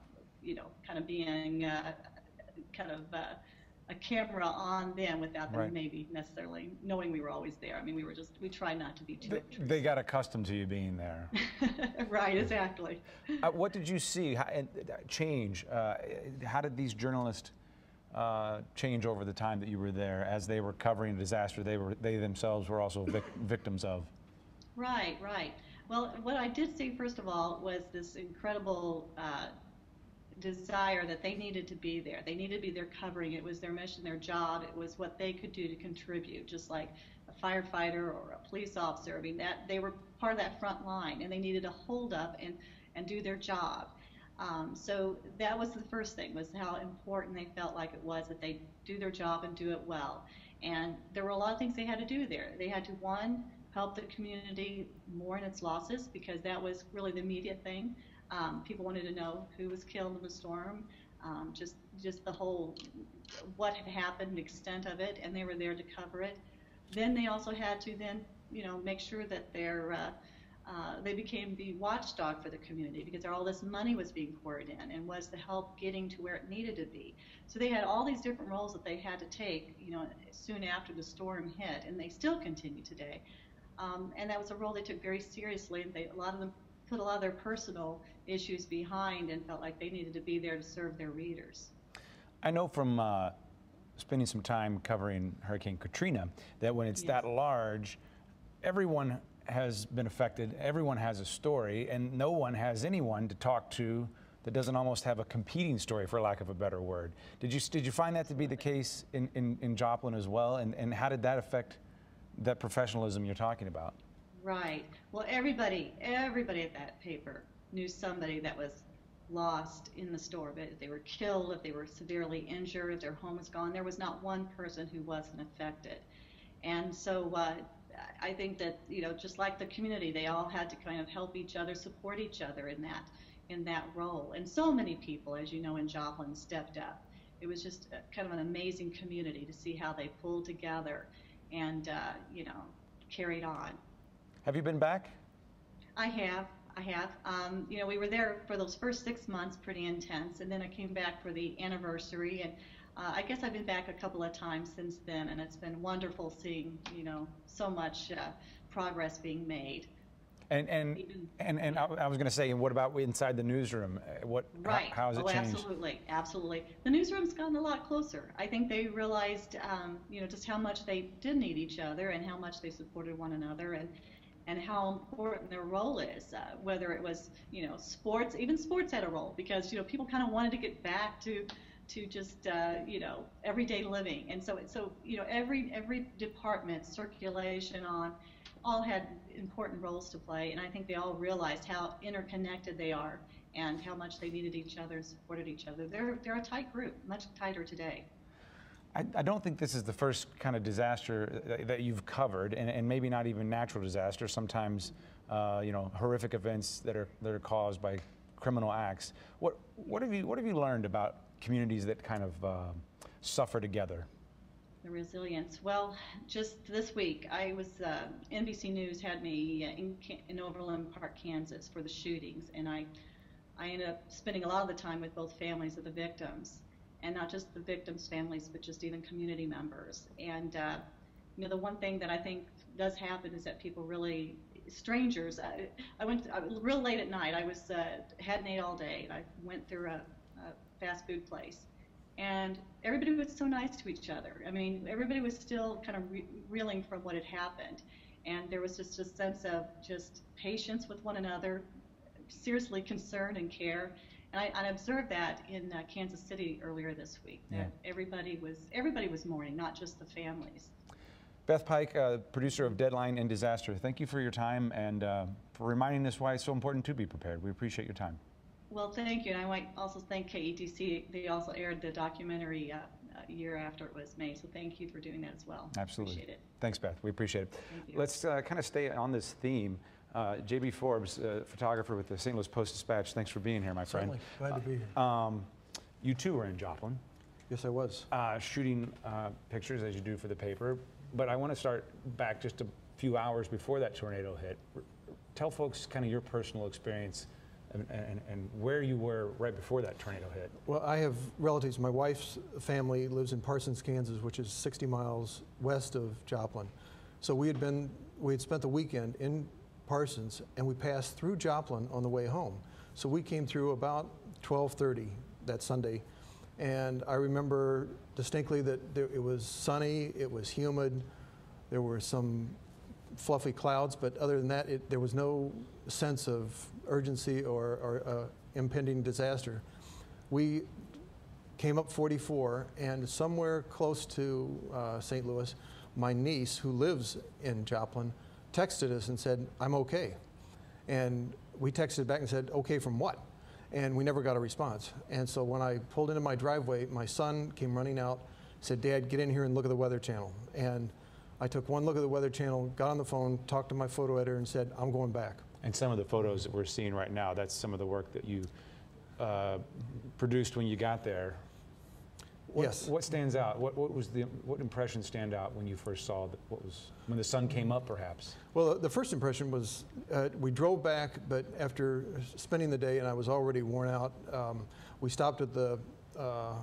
you know, kind of being uh, kind of uh, a camera on them without them Right. maybe necessarily knowing we were always there. I mean, we were just we tried not to be too They, they got accustomed to you being there. [laughs] right. Exactly. uh, what did you see how, and, uh, change? Uh, how did these journalists uh, change over the time that you were there as they were covering a disaster they were they themselves were also vic- [laughs] victims of? Right, right. Well, what I did see first of all was this incredible uh, desire that they needed to be there. They needed to be there covering. It was their mission, their job. It was what they could do to contribute, just like a firefighter or a police officer. I mean, that they were part of that front line, and they needed to hold up and and do their job. Um, so that was the first thing was how important they felt like it was that they do their job and do it well. And there were a lot of things they had to do there. They had to one help the community mourn its losses because that was really the immediate thing. Um, people wanted to know who was killed in the storm, um, just just the whole what had happened, extent of it, and they were there to cover it. Then they also had to then you know make sure that their uh, uh, they became the watchdog for the community because all this money was being poured in and was the help getting to where it needed to be. So they had all these different roles that they had to take, you know, soon after the storm hit, and they still continue today. Um, and that was a role they took very seriously. They, a lot of them put a lot of their personal issues behind and felt like they needed to be there to serve their readers. I know from uh, spending some time covering Hurricane Katrina that when it's Yes. that large, everyone has been affected, everyone has a story, and no one has anyone to talk to that doesn't almost have a competing story, for lack of a better word. Did you, did you find that to be the case in, in, in Joplin as well? And, and how did that affect that professionalism you're talking about? Right. Well, everybody, everybody at that paper knew somebody that was lost in the storm. If they were killed, if they were severely injured, if their home was gone. There was not one person who wasn't affected. And so uh, I think that you know, just like the community, they all had to kind of help each other, support each other in that in that role. And so many people, as you know, in Joplin stepped up. It was just a, kind of an amazing community to see how they pulled together and uh, you know carried on. Have you been back? I have. I have. Um, you know, we were there for those first six months, pretty intense, and then I came back for the anniversary, and uh, I guess I've been back a couple of times since then, and it's been wonderful seeing, you know, so much uh, progress being made. And and and, and I, I was going to say, and what about inside the newsroom? Uh, What how- Right. how, has it oh, changed? absolutely, absolutely. The newsroom's gotten a lot closer. I think they realized, um, you know, just how much they did need each other and how much they supported one another, and and how important their role is. Uh, whether it was, you know, sports, even sports had a role because you know people kind of wanted to get back to to just uh, you know everyday living, and so so you know every every department circulation on all had important roles to play, and I think they all realized how interconnected they are and how much they needed each other and supported each other. They're, they're a tight group, much tighter today. I, I don't think this is the first kind of disaster that, that you've covered, and, and maybe not even natural disaster. Sometimes, uh, you know, horrific events that are that are caused by criminal acts. What what have you what have you learned about communities that kind of uh, suffer together? The resilience. Well, just this week, I was uh, NBC News had me uh, in, in Overland Park, Kansas, for the shootings, and I I ended up spending a lot of the time with both families of the victims, and not just the victims' families, but just even community members. And uh, you know, the one thing that I think does happen is that people really strangers. I, I went I, was real late at night. I was uh, hadn't ate all day. I went through a, a fast food place, and everybody was so nice to each other. I mean, everybody was still kind of re- reeling from what had happened, and there was just a sense of just patience with one another, seriously concern and care. And I, I observed that in uh, Kansas City earlier this week. That everybody was everybody was mourning, not just the families. Beth Pike, uh, producer of Deadline and Disaster. Thank you for your time and uh, for reminding us why it's so important to be prepared. We appreciate your time. Well, thank you, and I might also thank KETC. They also aired the documentary uh, a year after it was made, so thank you for doing that as well. Absolutely. Appreciate it. Thanks, Beth. We appreciate it. Let's uh, kind of stay on this theme. Uh, JB Forbes, uh, photographer with the St. Louis Post Dispatch. Thanks for being here, my friend. Certainly. Glad to be here. Um, you too were in Joplin. Yes, I was. Uh, shooting uh, pictures as you do for the paper. But I want to start back just a few hours before that tornado hit. R- Tell folks kind of your personal experience and, and, and where you were right before that tornado hit. Well, I have relatives. My wife's family lives in Parsons, Kansas, which is 60 miles west of Joplin. So we had been, we had spent the weekend in Parsons, and we passed through Joplin on the way home. So we came through about 12:30 that Sunday, and I remember distinctly that there, it was sunny, it was humid, there were some fluffy clouds, but other than that, it, there was no sense of urgency or, or uh, impending disaster. We came up 44, and somewhere close to uh, St. Louis, my niece, who lives in Joplin, texted us and said, I'm okay. And we texted back and said, okay from what? And we never got a response. And so when I pulled into my driveway, my son came running out, said, Dad, get in here and look at the Weather Channel. And I took one look at the Weather Channel, got on the phone, talked to my photo editor, and said, I'm going back. And some of the photos that we're seeing right now, that's some of the work that you uh, produced when you got there. What, Yes. What stands out? What, what was the what impression stand out when you first saw the, what was when the sun came up, perhaps? Well, the first impression was uh, we drove back, but after spending the day and I was already worn out, um, we stopped at the uh,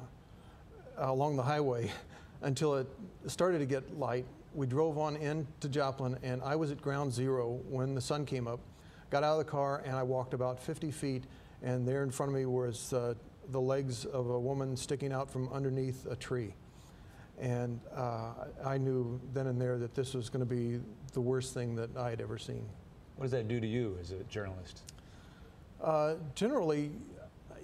along the highway [laughs] until it started to get light. We drove on into Joplin, and I was at ground zero when the sun came up. Got out of the car and I walked about 50 feet, and there in front of me was uh, the legs of a woman sticking out from underneath a tree. And uh, I knew then and there that this was going to be the worst thing that I had ever seen. What does that do to you as a journalist? Uh, generally,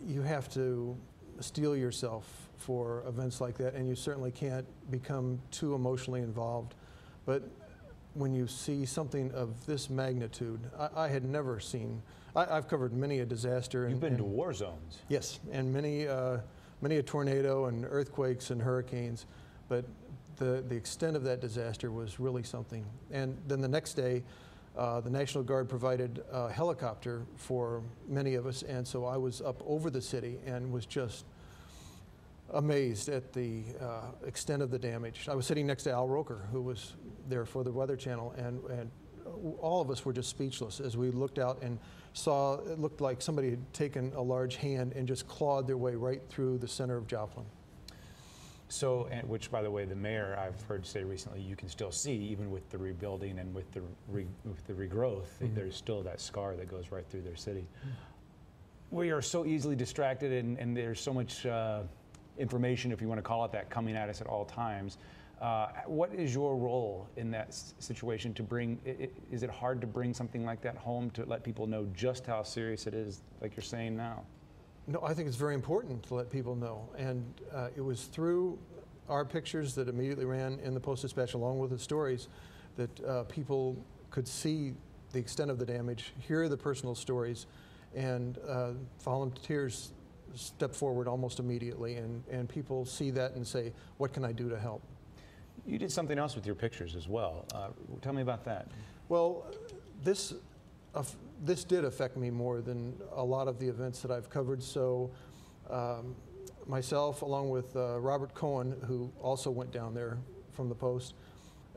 you have to steel yourself for events like that, and you certainly can't become too emotionally involved. But when you see something of this magnitude, I, I had never seen. I, have covered many a disaster. You've and, been and, to war zones. Yes, and many, uh, many a tornado and earthquakes and hurricanes, but the the extent of that disaster was really something. And then the next day. Uh, the National Guard provided a helicopter for many of us, and so I was up over the city and was just amazed at the uh, extent of the damage. I was sitting next to Al Roker, who was there for the Weather Channel, and, and all of us were just speechless as we looked out and saw it looked like somebody had taken a large hand and just clawed their way right through the center of Joplin. So, and which, by the way, the mayor I've heard say recently, you can still see even with the rebuilding and with the re, with the regrowth, Mm-hmm. there's still that scar that goes right through their city. We are so easily distracted, and, and there's so much uh, information, if you want to call it that, coming at us at all times. Uh, what is your role in that s- situation to bring? i- i- Is it hard to bring something like that home to let people know just how serious it is, like you're saying now? No, I think it's very important to let people know. And uh, it was through our pictures that immediately ran in the Post Dispatch along with the stories that uh, people could see the extent of the damage, hear the personal stories, and uh, volunteers step forward almost immediately. And, and people see that and say, What can I do to help? You did something else with your pictures as well. Uh, tell me about that. Well, this aff- this did affect me more than a lot of the events that I've covered. So, um, myself, along with uh, Robert Cohen, who also went down there from the Post,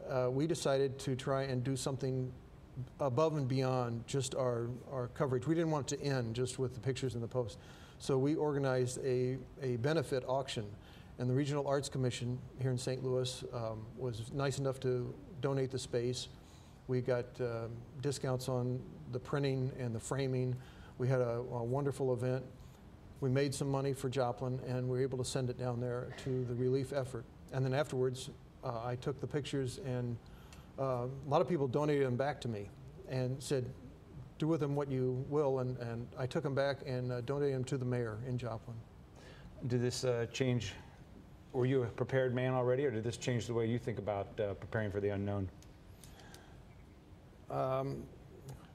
uh, we decided to try and do something above and beyond just our, our coverage. We didn't want it to end just with the pictures in the Post. So we organized a, a benefit auction. And the Regional Arts Commission here in St. Louis um, was nice enough to donate the space. We got um discounts on the printing and the framing. We had a, a wonderful event. We made some money for Joplin and we were able to send it down there to the relief effort. And then afterwards, uh, I took the pictures and uh, a lot of people donated them back to me and said, do with them what you will. And, and I took them back and uh, donated them to the mayor in Joplin. Did this uh, change? Were you a prepared man already, or did this change the way you think about uh, preparing for the unknown? Um,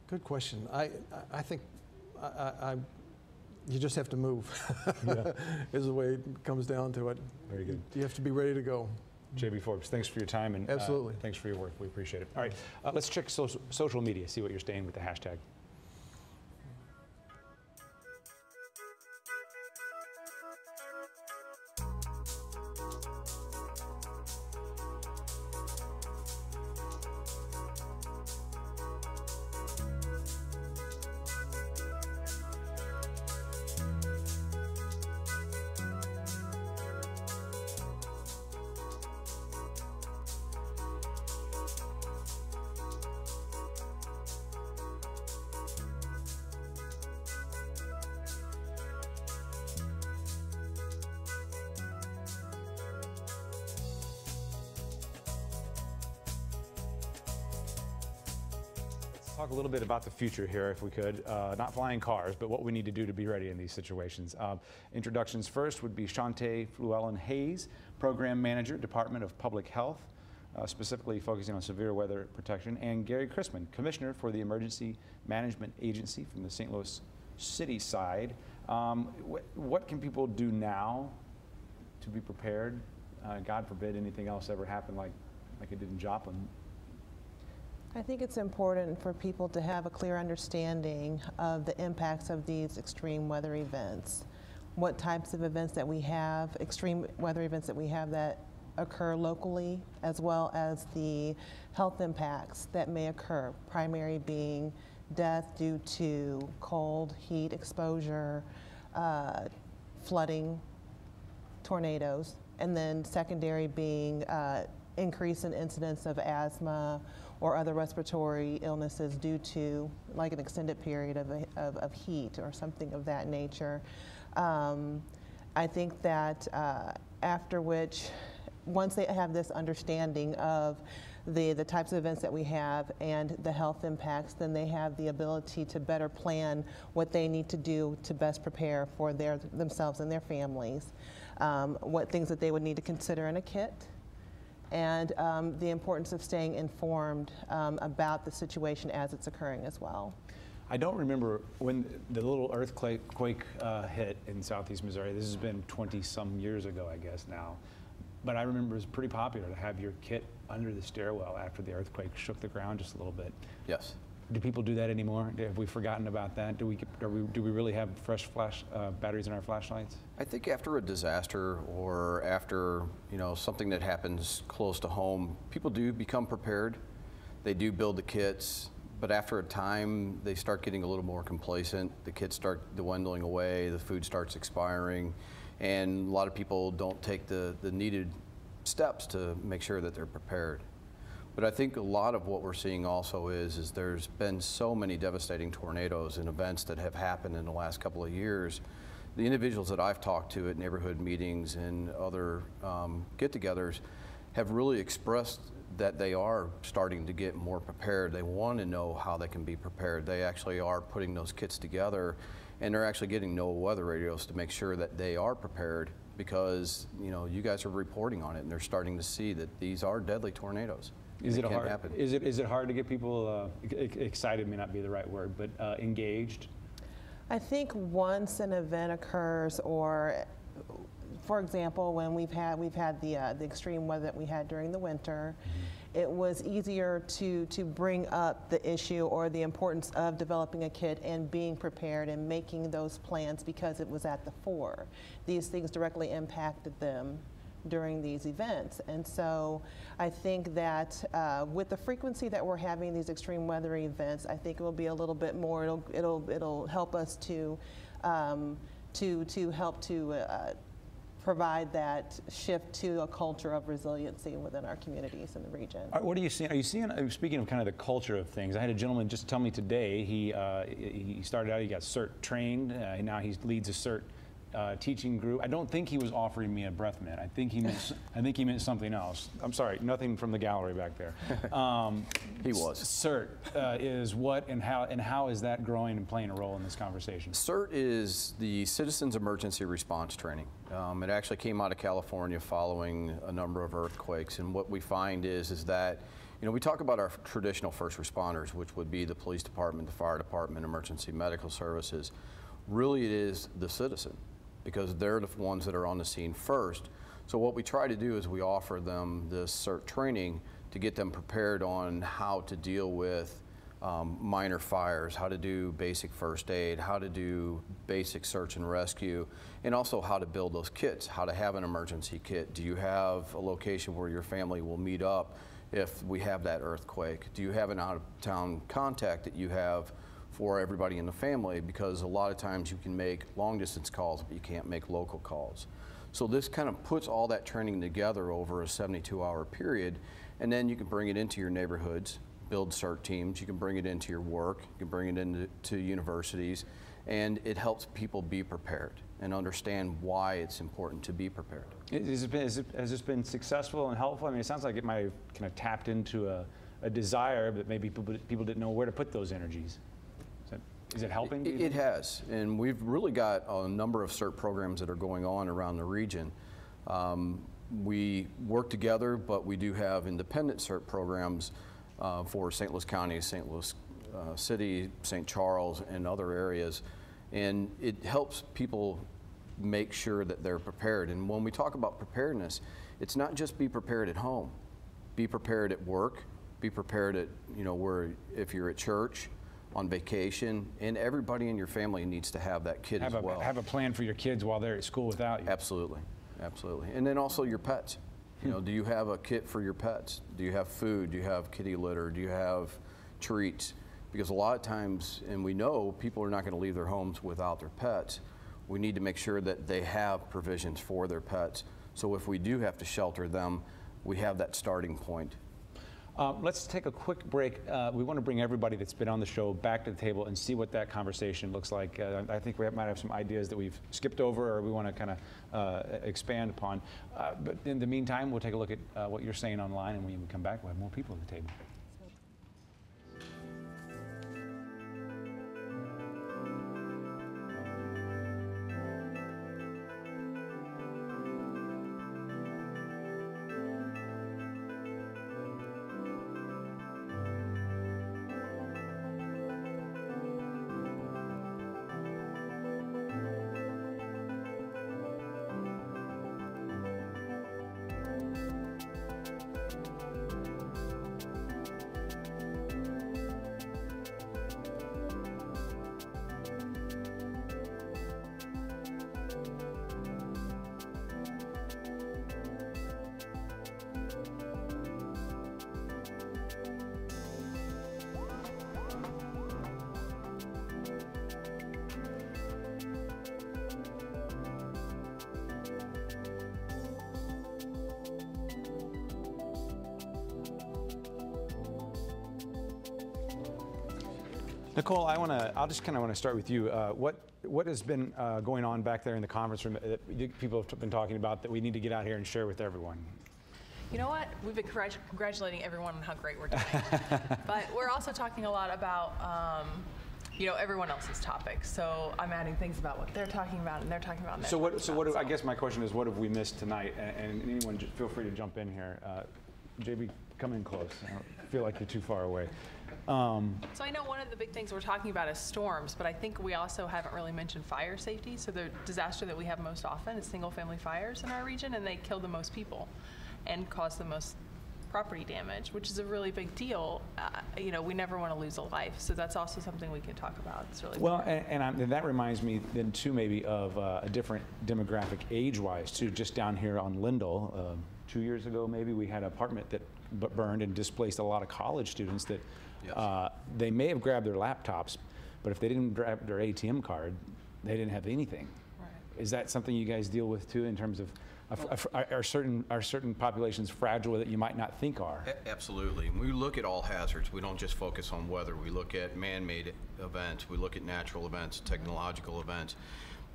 good question. I, I- think I, I, you just have to move, Yeah. [laughs] is the way it comes down to it. Very good. You have to be ready to go. JB Forbes, thanks for your time and uh, Absolutely. thanks for your work. We appreciate it. All right, uh, let's check social, social media, see what you're staying with the hashtag. About the future here, if we could. Uh, not flying cars, but what we need to do to be ready in these situations. Um, introductions first would be Shante Fluellen Hayes, Program Manager, Department of Public Health, uh, specifically focusing on severe weather protection, and Gary Christmann, Commissioner for the Emergency Management Agency from the St. Louis City side. Um, wh- what can people do now to be prepared? Uh, God forbid anything else ever happened like, like it did in Joplin. I think it's important for people to have a clear understanding of the impacts of these extreme weather events. what types of events that we have, extreme weather events that we have that occur locally, as well as the health impacts that may occur, primary being death due to cold, heat exposure, uh, flooding, tornadoes, and then secondary being uh, increase in incidence of asthma or other respiratory illnesses due to like an extended period of, of, of heat or something of that nature. Um, I think that uh, after which, once they have this understanding of the, the types of events that we have and the health impacts, then they have the ability to better plan what they need to do to best prepare for their, themselves and their families, um, what things that they would need to consider in a kit, and um, the importance of staying informed um, about the situation as it's occurring as well. I don't remember when the little earthquake uh, hit in southeast Missouri. This has been 20 some years ago, I guess now. But I remember it was pretty popular to have your kit under the stairwell after the earthquake shook the ground just a little bit. Yes. Do people do that anymore? Have we forgotten about that? Do we, we do we really have fresh flash uh, batteries in our flashlights? I think after a disaster or after you know something that happens close to home, people do become prepared. They do build the kits, but after a time, they start getting a little more complacent. The kits start dwindling away. The food starts expiring, and a lot of people don't take the the needed steps to make sure that they're prepared. But I think a lot of what we're seeing also is, is there's been so many devastating tornadoes and events that have happened in the last couple of years. The individuals that I've talked to at neighborhood meetings and other um, get-togethers have really expressed that they are starting to get more prepared. They want to know how they can be prepared. They actually are putting those kits together and they're actually getting NOAA weather radios to make sure that they are prepared because you know you guys are reporting on it and they're starting to see that these are deadly tornadoes. Is it, it hard? Happen. Is it is it hard to get people uh, excited? May not be the right word, but uh, engaged. I think once an event occurs, or for example, when we've had we've had the uh, the extreme weather that we had during the winter, mm-hmm. it was easier to to bring up the issue or the importance of developing a kit and being prepared and making those plans because it was at the fore. These things directly impacted them during these events. And so I think that uh, with the frequency that we're having these extreme weather events, I think it will be a little bit more, it'll, it'll, it'll help us to, um, to, to help to uh, provide that shift to a culture of resiliency within our communities in the region. What are you seeing? Are you seeing? Uh, speaking of kind of the culture of things, I had a gentleman just tell me today. He uh, he started out. He got CERT trained. Uh, now he leads a CERT uh, teaching group. I don't think he was offering me a breath mint. I think he meant I think he meant something else. I'm sorry, nothing from the gallery back there. [laughs] Um, he was. CERT uh, is what and how and how is that growing and playing a role in this conversation? CERT is the Citizens Emergency Response Training. Um, it actually came out of California following a number of earthquakes, and what we find is is that. You know, we talk about our traditional first responders, which would be the police department, the fire department, emergency medical services. Really, it is the citizen because they're the ones that are on the scene first. So what we try to do is we offer them this CERT training to get them prepared on how to deal with um, minor fires, how to do basic first aid, how to do basic search and rescue, and also how to build those kits, how to have an emergency kit. Do you have a location where your family will meet up if we have that earthquake? Do you have an out-of-town contact that you have for everybody in the family because a lot of times you can make long distance calls, but you can't make local calls. So this kind of puts all that training together over a 72 hour period, and then you can bring it into your neighborhoods, build CERT teams, you can bring it into your work, you can bring it into to universities, and it helps people be prepared and understand why it's important to be prepared. Has, been, it, has this been successful and helpful? I mean, it sounds like it might have kind of tapped into a, a desire, but maybe people didn't know where to put those energies. Is it helping? It, it, has, and we've really got a number of CERT programs that are going on around the region. Um, we work together, but we do have independent CERT programs uh, for St. Louis County, St. Louis uh, City, St. Charles, and other areas. And it helps people make sure that they're prepared. And when we talk about preparedness, it's not just be prepared at home. Be prepared at work, be prepared at, you know, where if you're at church, on vacation, and everybody in your family needs to have that kit Have as a, well. have a plan for your kids while they're at school without you. Absolutely, absolutely. And then also your pets. You know, do you have a kit for your pets? Do you have food? Do you have kitty litter? Do you have treats? Because a lot of times, and we know people are not going to leave their homes without their pets. We need to make sure that they have provisions for their pets. So if we do have to shelter them, we have that starting point. Uh, let's take a quick break. Uh, we want to bring everybody that's been on the show back to the table and see what that conversation looks like. Uh, I think we have, might have some ideas that we've skipped over or we want to kind of uh, expand upon. Uh, but in the meantime, we'll take a look at uh, what you're saying online, and when we come back, we'll have more people at the table. Nicole, I want to. I'll just kind of want to start with you. Uh, what what has been uh, going on back there in the conference room that people have been talking about that we need to get out here and share with everyone? You know what? We've been congratulating everyone on how great we're doing. [laughs] but we're also talking a lot about, um, you know, everyone else's topics. So I'm adding things about what they're talking about and they're talking about. And So what? So about. what? do- I guess my question is, what have we missed tonight? A- And, anyone, feel free to jump in here. Uh, JB, come in close. I don't feel like you're too far away. Um, So I know one of the big things we're talking about is storms, but I think we also haven't really mentioned fire safety. So the disaster that we have most often is single-family fires in our region, and they kill the most people and cause the most property damage, which is a really big deal. Uh, you know, we never want to lose a life, so that's also something we can talk about. It's really Well, and, and, and that reminds me then too maybe of uh, a different demographic age-wise too. Just down here on Lindell, uh, two years ago maybe we had an apartment that burned and displaced a lot of college students. That uh, they may have grabbed their laptops, but if they didn't grab their ATM card, they didn't have anything. Is that something you guys deal with too in terms of? of- of- Are, are certain are certain populations fragile that you might not think are? A- Absolutely. We look at all hazards. We don't just focus on weather. We look at man-made events. We look at natural events, technological events.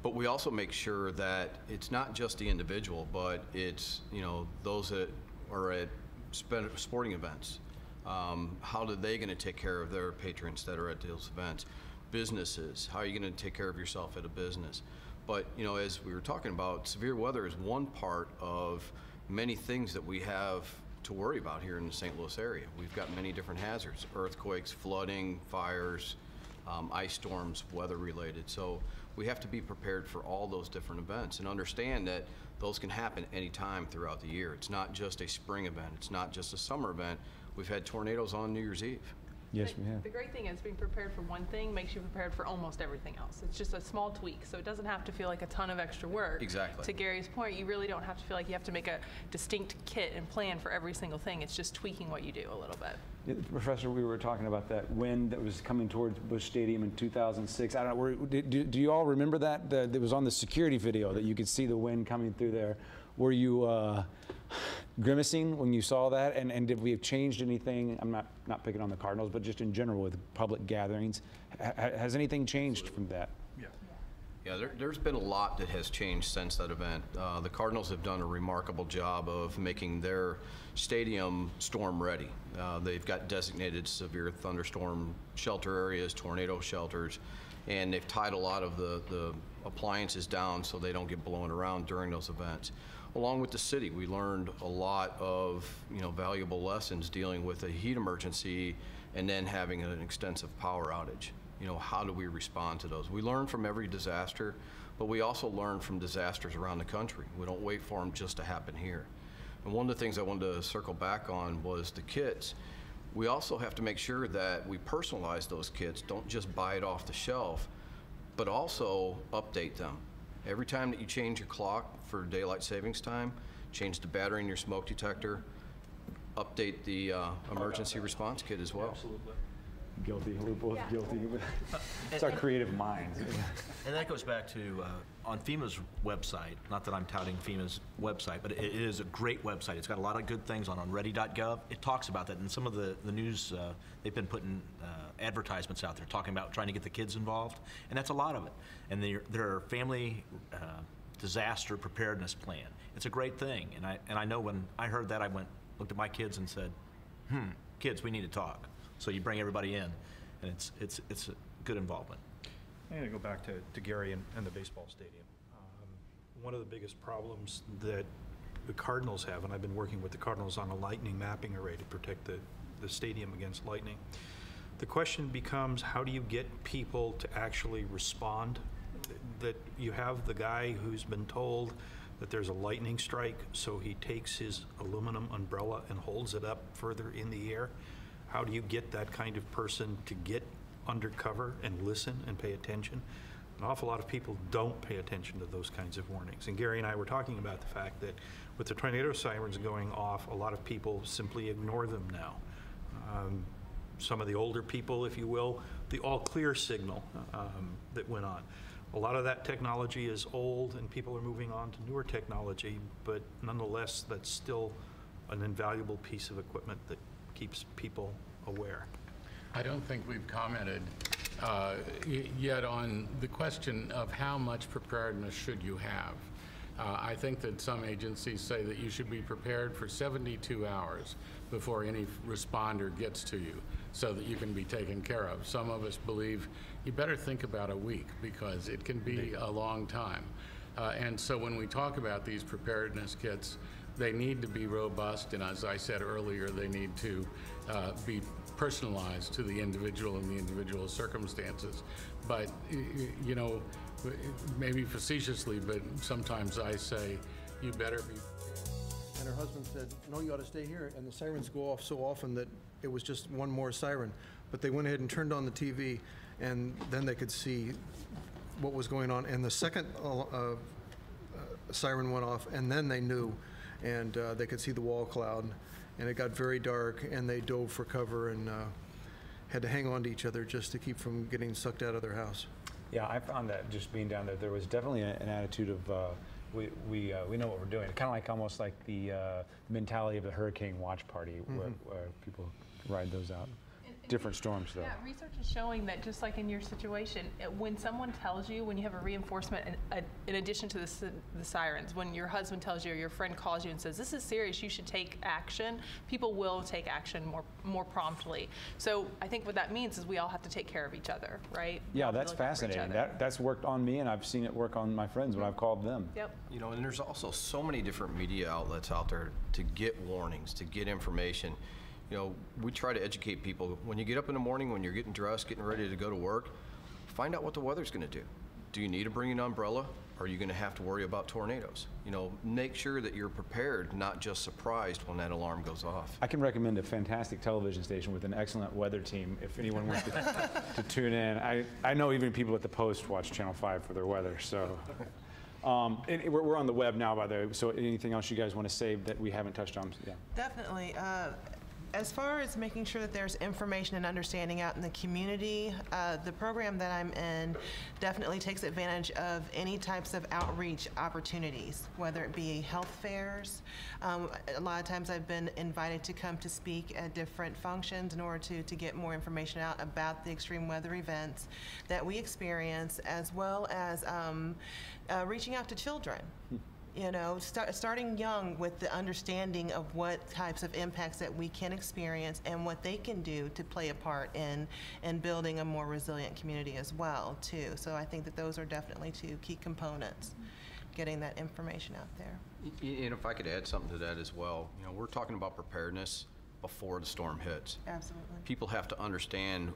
But we also make sure that it's not just the individual, but it's, you know, those that are at sporting events. Um, how are they going to take care of their patrons that are at those events? Businesses, how are you going to take care of yourself at a business? But, you know, as we were talking about, severe weather is one part of many things that we have to worry about here in the St. Louis area. We've got many different hazards earthquakes, flooding, fires, um, ice storms, weather related. So we have to be prepared for all those different events and understand that those can happen anytime throughout the year. It's not just a spring event, it's not just a summer event. We've had tornadoes on New Year's Eve. Yes, we have. The great thing is being prepared for one thing makes you prepared for almost everything else. It's just a small tweak, so it doesn't have to feel like a ton of extra work. Exactly. To Gary's point, you really don't have to feel like you have to make a distinct kit and plan for every single thing. It's just tweaking what you do a little bit. Yeah, Professor, we were talking about that wind that was coming towards Busch Stadium in 2006. I don't know. Were, do, do, do you all remember that? The, that was on the security video that you could see the wind coming through there. Were you uh, grimacing when you saw that? And, and did we have changed anything? I'm not not picking on the Cardinals, but just in general with public gatherings. Ha, has anything changed from that? Yeah, there, there's been a lot that has changed since that event. Uh, the Cardinals have done a remarkable job of making their stadium storm ready. Uh, they've got designated severe thunderstorm shelter areas, tornado shelters, and they've tied a lot of the, the appliances down so they don't get blown around during those events. Along with the city, we learned a lot of you know valuable lessons dealing with a heat emergency and then having an extensive power outage you know, how do we respond to those? We learn from every disaster, but we also learn from disasters around the country. We don't wait for them just to happen here. And one of the things I wanted to circle back on was the kits. We also have to make sure that we personalize those kits, don't just buy it off the shelf, but also update them. Every time that you change your clock for daylight savings time, change the battery in your smoke detector, update the uh, emergency response kit as well. Absolutely. Guilty. We're both guilty. [laughs] it's our creative minds. And that goes back to uh, on FEMA's website. Not that I'm touting FEMA's website, but it, it is a great website. It's got a lot of good things on on Ready.gov. It talks about that, and some of the the news uh, they've been putting uh, advertisements out there talking about trying to get the kids involved, and that's a lot of it. And there are family uh, disaster preparedness plan. It's a great thing, and I and I know when I heard that, I went looked at my kids and said, "Hmm, kids, we need to talk." So you bring everybody in, and it's it's it's a good involvement. I'm going to go back to, to Gary and, and the baseball stadium. Um, one of the biggest problems that the Cardinals have, and I've been working with the Cardinals on a lightning mapping array to protect the, the stadium against lightning. The question becomes how do you get people to actually respond? That you have the guy who's been told that there's a lightning strike, so he takes his aluminum umbrella and holds it up further in the air. How do you get that kind of person to get undercover and listen and pay attention? An awful lot of people don't pay attention to those kinds of warnings. And Gary and I were talking about the fact that with the tornado sirens going off, a lot of people simply ignore them now. Um, some of the older people, if you will, the all clear signal um, that went on. A lot of that technology is old and people are moving on to newer technology, but nonetheless, that's still an invaluable piece of equipment that keeps people aware. I don't think we've commented uh, yet on the question of how much preparedness should you have. Uh, I think that some agencies say that you should be prepared for 72 hours before any responder gets to you so that you can be taken care of. Some of us believe you better think about a week because it can be a long time. Uh, and so when we talk about these preparedness kits, they need to be robust, and as I said earlier, they need to uh, be personalized to the individual and the individual circumstances. But, you know, maybe facetiously, but sometimes I say, you better be. And her husband said, no, you ought to stay here. And the sirens go off so often that it was just one more siren. But they went ahead and turned on the TV, and then they could see what was going on. And the second uh, uh, siren went off, and then they knew and uh, they could see the wall cloud. And it got very dark, and they dove for cover and uh, had to hang on to each other just to keep from getting sucked out of their house. Yeah, I found that just being down there, there was definitely an attitude of uh, we we uh, we know what we're doing. Kind of like almost like the uh, mentality of the hurricane watch party, mm -hmm. where, where people ride those out different storms, though. Yeah, research is showing that just like in your situation, when someone tells you, when you have a reinforcement in, uh, in addition to the, the, sirens, when your husband tells you or your friend calls you and says, this is serious, you should take action, people will take action more, more promptly. So I think what that means is we all have to take care of each other, right? Yeah, that's fascinating. That, that's worked on me, and I've seen it work on my friends when I've called them. Yep. You know, and there's also so many different media outlets out there to get warnings, to get information you know, we try to educate people. When you get up in the morning, when you're getting dressed, getting ready to go to work, find out what the weather's going to do. Do you need to bring an umbrella? Or are you going to have to worry about tornadoes? You know, make sure that you're prepared, not just surprised when that alarm goes off. I can recommend a fantastic television station with an excellent weather team if anyone wants to, to tune in. I, I know even people at the Post watch Channel 5 for their weather, so. Um, we're, we're, on the web now, by the way, so anything else you guys want to say that we haven't touched on? Yeah. Definitely. Uh, as far as making sure that there's information and understanding out in the community, uh, the program that I'm in definitely takes advantage of any types of outreach opportunities, whether it be health fairs. Um, a lot of times I've been invited to come to speak at different functions in order to, to get more information out about the extreme weather events that we experience, as well as um, uh, reaching out to children. You know, start, starting young with the understanding of what types of impacts that we can experience and what they can do to play a part in in building a more resilient community as well too. So I think that those are definitely two key components, getting that information out there. And if I could add something to that as well, you know, we're talking about preparedness before the storm hits. Absolutely. People have to understand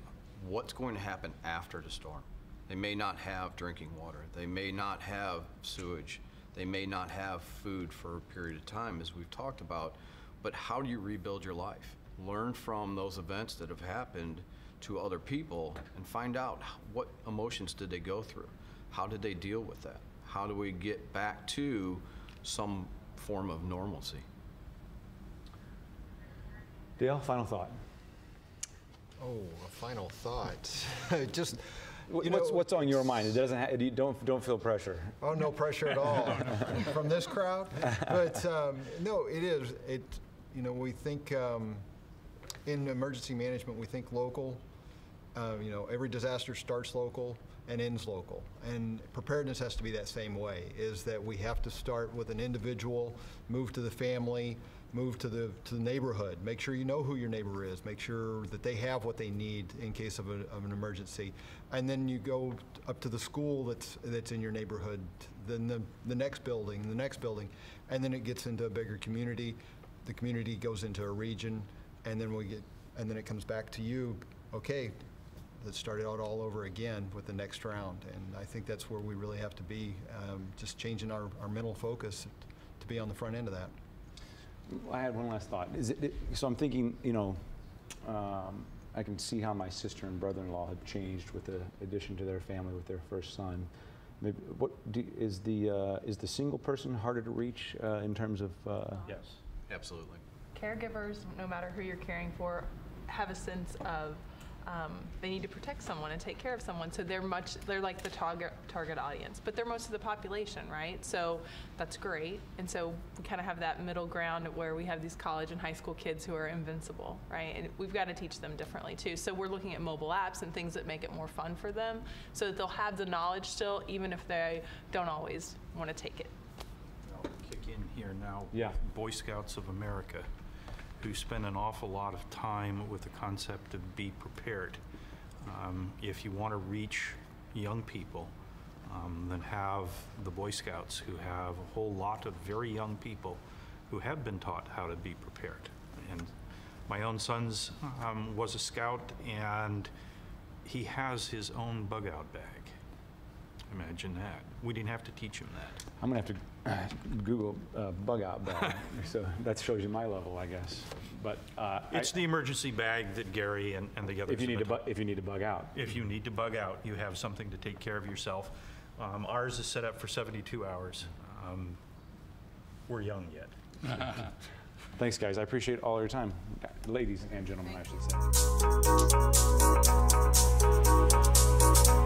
what's going to happen after the storm. They may not have drinking water. They may not have sewage they may not have food for a period of time, as we've talked about, but how do you rebuild your life? learn from those events that have happened to other people and find out what emotions did they go through? How did they deal with that? How do we get back to some form of normalcy? Dale, final thought. Oh, a final thought. [laughs] Just, Wh- you what's, know- what's on your mind? It doesn't. Ha- you don't don't feel pressure. Oh, no pressure at all [laughs] from this crowd. But um, no, it is. It, you know, we think um, in emergency management, we think local. Uh, you know, every disaster starts local and ends local, and preparedness has to be that same way. Is that we have to start with an individual, move to the family, move to the to the neighborhood. Make sure you know who your neighbor is. Make sure that they have what they need in case of, a, of an emergency, and then you go up to the school that's that's in your neighborhood. Then the the next building, the next building, and then it gets into a bigger community. The community goes into a region, and then we get and then it comes back to you. Okay, let's start it out all over again with the next round. And I think that's where we really have to be, um, just changing our, our mental focus to be on the front end of that. I had one last thought. Is it, it- so I'm thinking, you know, um, I can see how my sister and brother-in-law have changed with the addition to their family with their first son. Maybe, what do, is the uh, is the single person harder to reach uh, in terms of? Uh, yes, absolutely. caregivers, no matter who you're caring for, have a sense of um, they need to protect someone and take care of someone. So they're much, they're like the target target audience, but they're most of the population, right? So that's great. And so we kind of have that middle ground where we have these college and high school kids who are invincible, right? And we've got to teach them differently too. So we're looking at mobile apps and things that make it more fun for them, so that they'll have the knowledge still, even if they don't always want to take it. I'll kick in here now. Yeah. Boy Scouts of America, who spend an awful lot of time with the concept of be prepared. Um, if you want to reach young people, um, then have the Boy Scouts who have a whole lot of very young people who have been taught how to be prepared. And my own son's um, was a scout, and he has his own bug out bag. Imagine that. We didn't have to teach him that. I'm gonna have to [laughs] Google uh, bug out bag. [laughs] so that shows you my level, I guess. But uh, It's I- the emergency bag that Gary and, and the others. if you need to bu- if you need to bug out. If you need to bug out, you have something to take care of yourself. Um, ours is set up for 72 hours. Um, we're young yet. [laughs] Thanks, guys. I appreciate all your time, ladies and gentlemen, I should say.